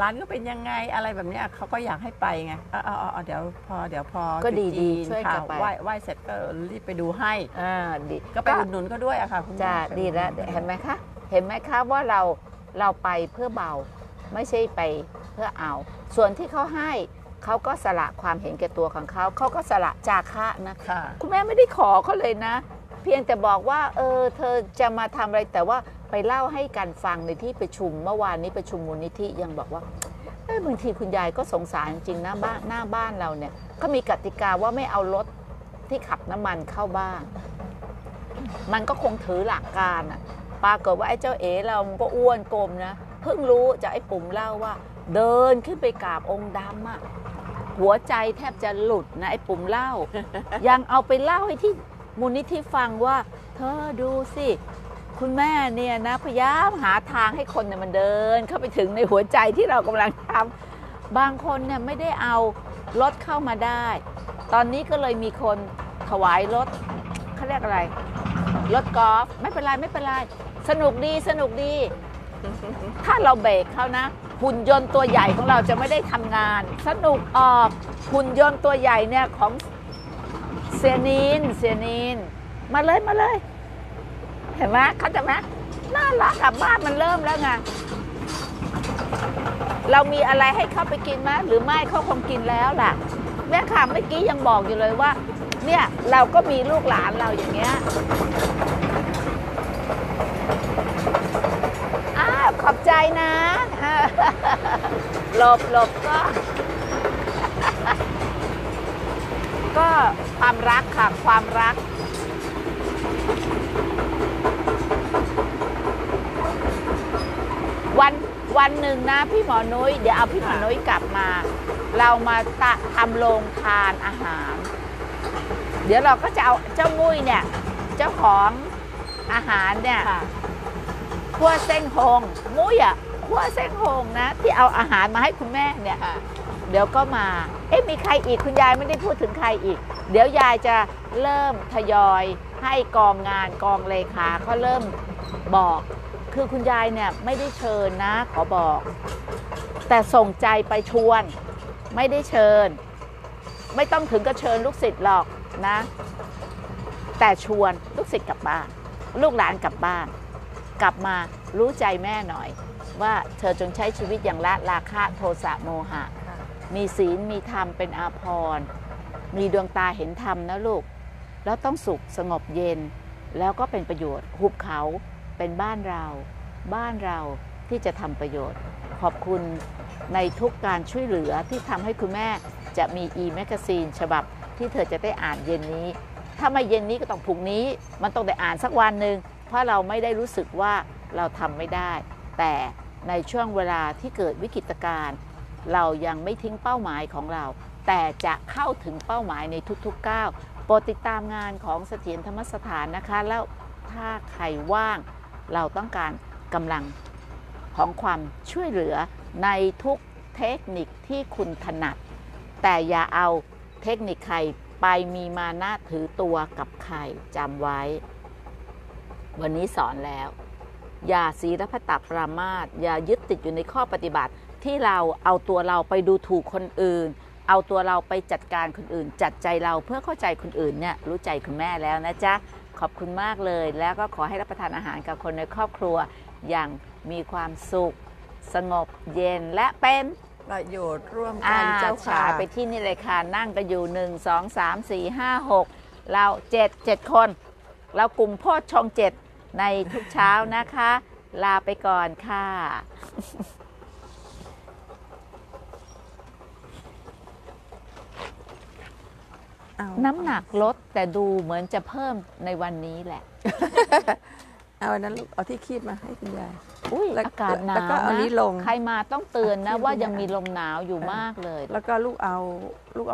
ร้านก็เป็นยังไงอะไรแบบเนี้ยเขาก็อยากให้ไปไงเอาเอาเอาเอาเดี๋ยวพอเดี๋ยวพอก็ดีจุจีนๆช่วยกันค่ะไป ไหว้ไหว้เสร็จก็รีบไปดูให้ อ่าดีก็ไปอุดหนุนเขาด้วยอะค่ะคุณแม่จะไปดีแล้วอุหนุนเห็นไหมคะ เห็นไหมคะว่าเราเราไปเพื่อเบา ไม่ใช่ไปเพื่อเอา ส่วนที่เขาให้เขาก็สละความเห็นแก่ตัวของเขาเขาก็สละจาคะนะค่ะ คุณแม่ไม่ได้ขอเขาเลยนะ เพียงแต่บอกว่า เออ เธอจะมาทำอะไรแต่ว่า ไปเล่าให้กันฟังในที่ประชุมเมื่อวานนี้ประชุมมูลนิธิยังบอกว่าเอ้ยบางทีคุณยายก็สงสารจริงนะบ้านหน้าบ้านเราเนี่ยก็มีกติกาว่าไม่เอารถที่ขับน้ำมันเข้าบ้าน มันก็คงถือหลักการอะปรากฏว่าไอ้เจ้าเอ๋เรามันก็อ้วนกลมนะเพิ่งรู้จากไอ้ปุ่มเล่าว่า เดินขึ้นไปกราบองค์ดำอะหัวใจแทบจะหลุดนะไอ้ปุ่มเล่า ยังเอาไปเล่าให้ที่มูลนิธิฟังว่า เธอดูสิ คุณแม่เนี่ยนะพยายามหาทางให้คนเนี่ยมันเดิน เข้าไปถึงในหัวใจที่เรากำลังทำบางคนเนี่ยไม่ได้เอารถเข้ามาได้ ตอนนี้ก็เลยมีคนถวายรถเขาเรียกอะไรรถกอล์ฟไม่เป็นไรไม่เป็นไรสนุกดีสนุกดี ถ้าเราเบรกเขานะ หุ่นยนต์ตัวใหญ่ของเราจะไม่ได้ทำงาน สนุกออกหุ่นยนต์ตัวใหญ่เนี่ยของเซียนีนเซียนีนมาเลยมาเลย เห็นไหมเขาจะไหมน่ารักกลับบ้านมันเริ่มแล้วไงเรามีอะไรให้เขาไปกินไหมหรือไม่เขาคงกินแล้วล่ะ แม่ค่ะเมื่อกี้ยังบอกอยู่เลยว่า เนี่ยเราก็มีลูกหลานเราอย่างเงี้ยอ้าวขอบใจนะหลบหลบก็ ก็ความรักค่ะความรัก วันวันหนึ่งนะพี่หมอนุ้ยเดี๋ยวเอาพี่หมอนุ้ยกลับมา เรามาตะทำโรงทานอาหาร เดี๋ยวเราก็จะเอาเจ้ามุ้ยเนี่ย เจ้าของอาหารเนี่ยค่ะคั่วเส้งโฮงมุ้ยอะคั่วเส้งโฮงนะ ที่เอาอาหารมาให้คุณแม่เนี่ย ค่ะ เดี๋ยวก็มา เอ๊ะมีใครอีกคุณยายไม่ได้พูดถึงใครอีก เดี๋ยวยายจะเริ่มทยอยให้กองงานกองเลขาเขาเริ่มบอก คือคุณยายเนี่ยไม่ได้เชิญนะขอบอก แต่ส่งใจไปชวน ไม่ได้เชิญ ไม่ต้องถึงกับเชิญลูกศิษย์หรอกนะ แต่ชวนลูกศิษย์กลับบ้านลูกหลานกลับบ้าน กลับมารู้ใจแม่หน่อย ว่าเธอจงใช้ชีวิตอย่างละราคะโทสะโมหะค่ะมีศีลมีธรรมเป็นอาภรณ์มีดวงตาเห็นธรรมนะลูก แล้วต้องสุขสงบเย็น แล้วก็เป็นประโยชน์หุบเขา เป็นบ้านเรา บ้านเราที่จะทำประโยชน์ ขอบคุณในทุกการช่วยเหลือที่ทำให้คุณแม่จะมี e แมกซีนฉบับที่เธอจะได้อ่านเย็นนี้ ถ้าไม่เย็นนี้ก็ต้องพรุ่งนี้ มันต้องได้อ่านสักวันหนึ่งเพราะเราไม่ได้รู้สึกว่าเราทำไม่ได้ แต่ในช่วงเวลาที่เกิดวิกฤตการณ์เรายังไม่ทิ้งเป้าหมายของเรา แต่จะเข้าถึงเป้าหมายในทุกๆก้าวโปรดติดตามงานของเสถียรธรรมสถานนะคะ แล้วถ้าใครว่าง เราต้องการกำลังของความช่วยเหลือในทุกเทคนิคที่คุณถนัด แต่อย่าเอาเทคนิคใครไปมีมานะถือตัวกับใครจำไว้ วันนี้สอนแล้ว อย่าศีรพตปรามาสอย่ายึดติดอยู่ในข้อปฏิบัติ ที่เราเอาตัวเราไปดูถูกคนอื่น เอาตัวเราไปจัดการคนอื่น จัดใจเราเพื่อเข้าใจคนอื่นเนี่ยรู้ใจคุณแม่แล้วนะจ๊ะ ขอบคุณมากเลย แล้วก็ขอให้รับประทานอาหารกับคนในครอบครัวอย่างมีความสุข สงบเย็นและเป็นประโยชน์ร่วมกัอ่านเจ้าค่ะฉายไปที่นี่เลยค่ะนั่งกันอยู่หนึ่งสองสามสี่ห้าหกเราเจ็ดเจ็ดคน เรากลุ่มโพชชงเจ็ดในทุกเช้านะคะ ลาไปก่อนค่ะ เอาน้ำหนักลดแต่ดูเหมือนจะเพิ่มในวันนี้แหละ เอาอันนั้นลูกเอาที่คีบมาให้คุณยาย อุ้ยแล้วอากาศหนาแล้ววก็เอานะนี้ลงใครมาต้องเตือนนะเอาขึ้นว่าไปยังได้มีลมหนาวอยู่เออมากเลย แล้วก็ลูกเอาลูกเอา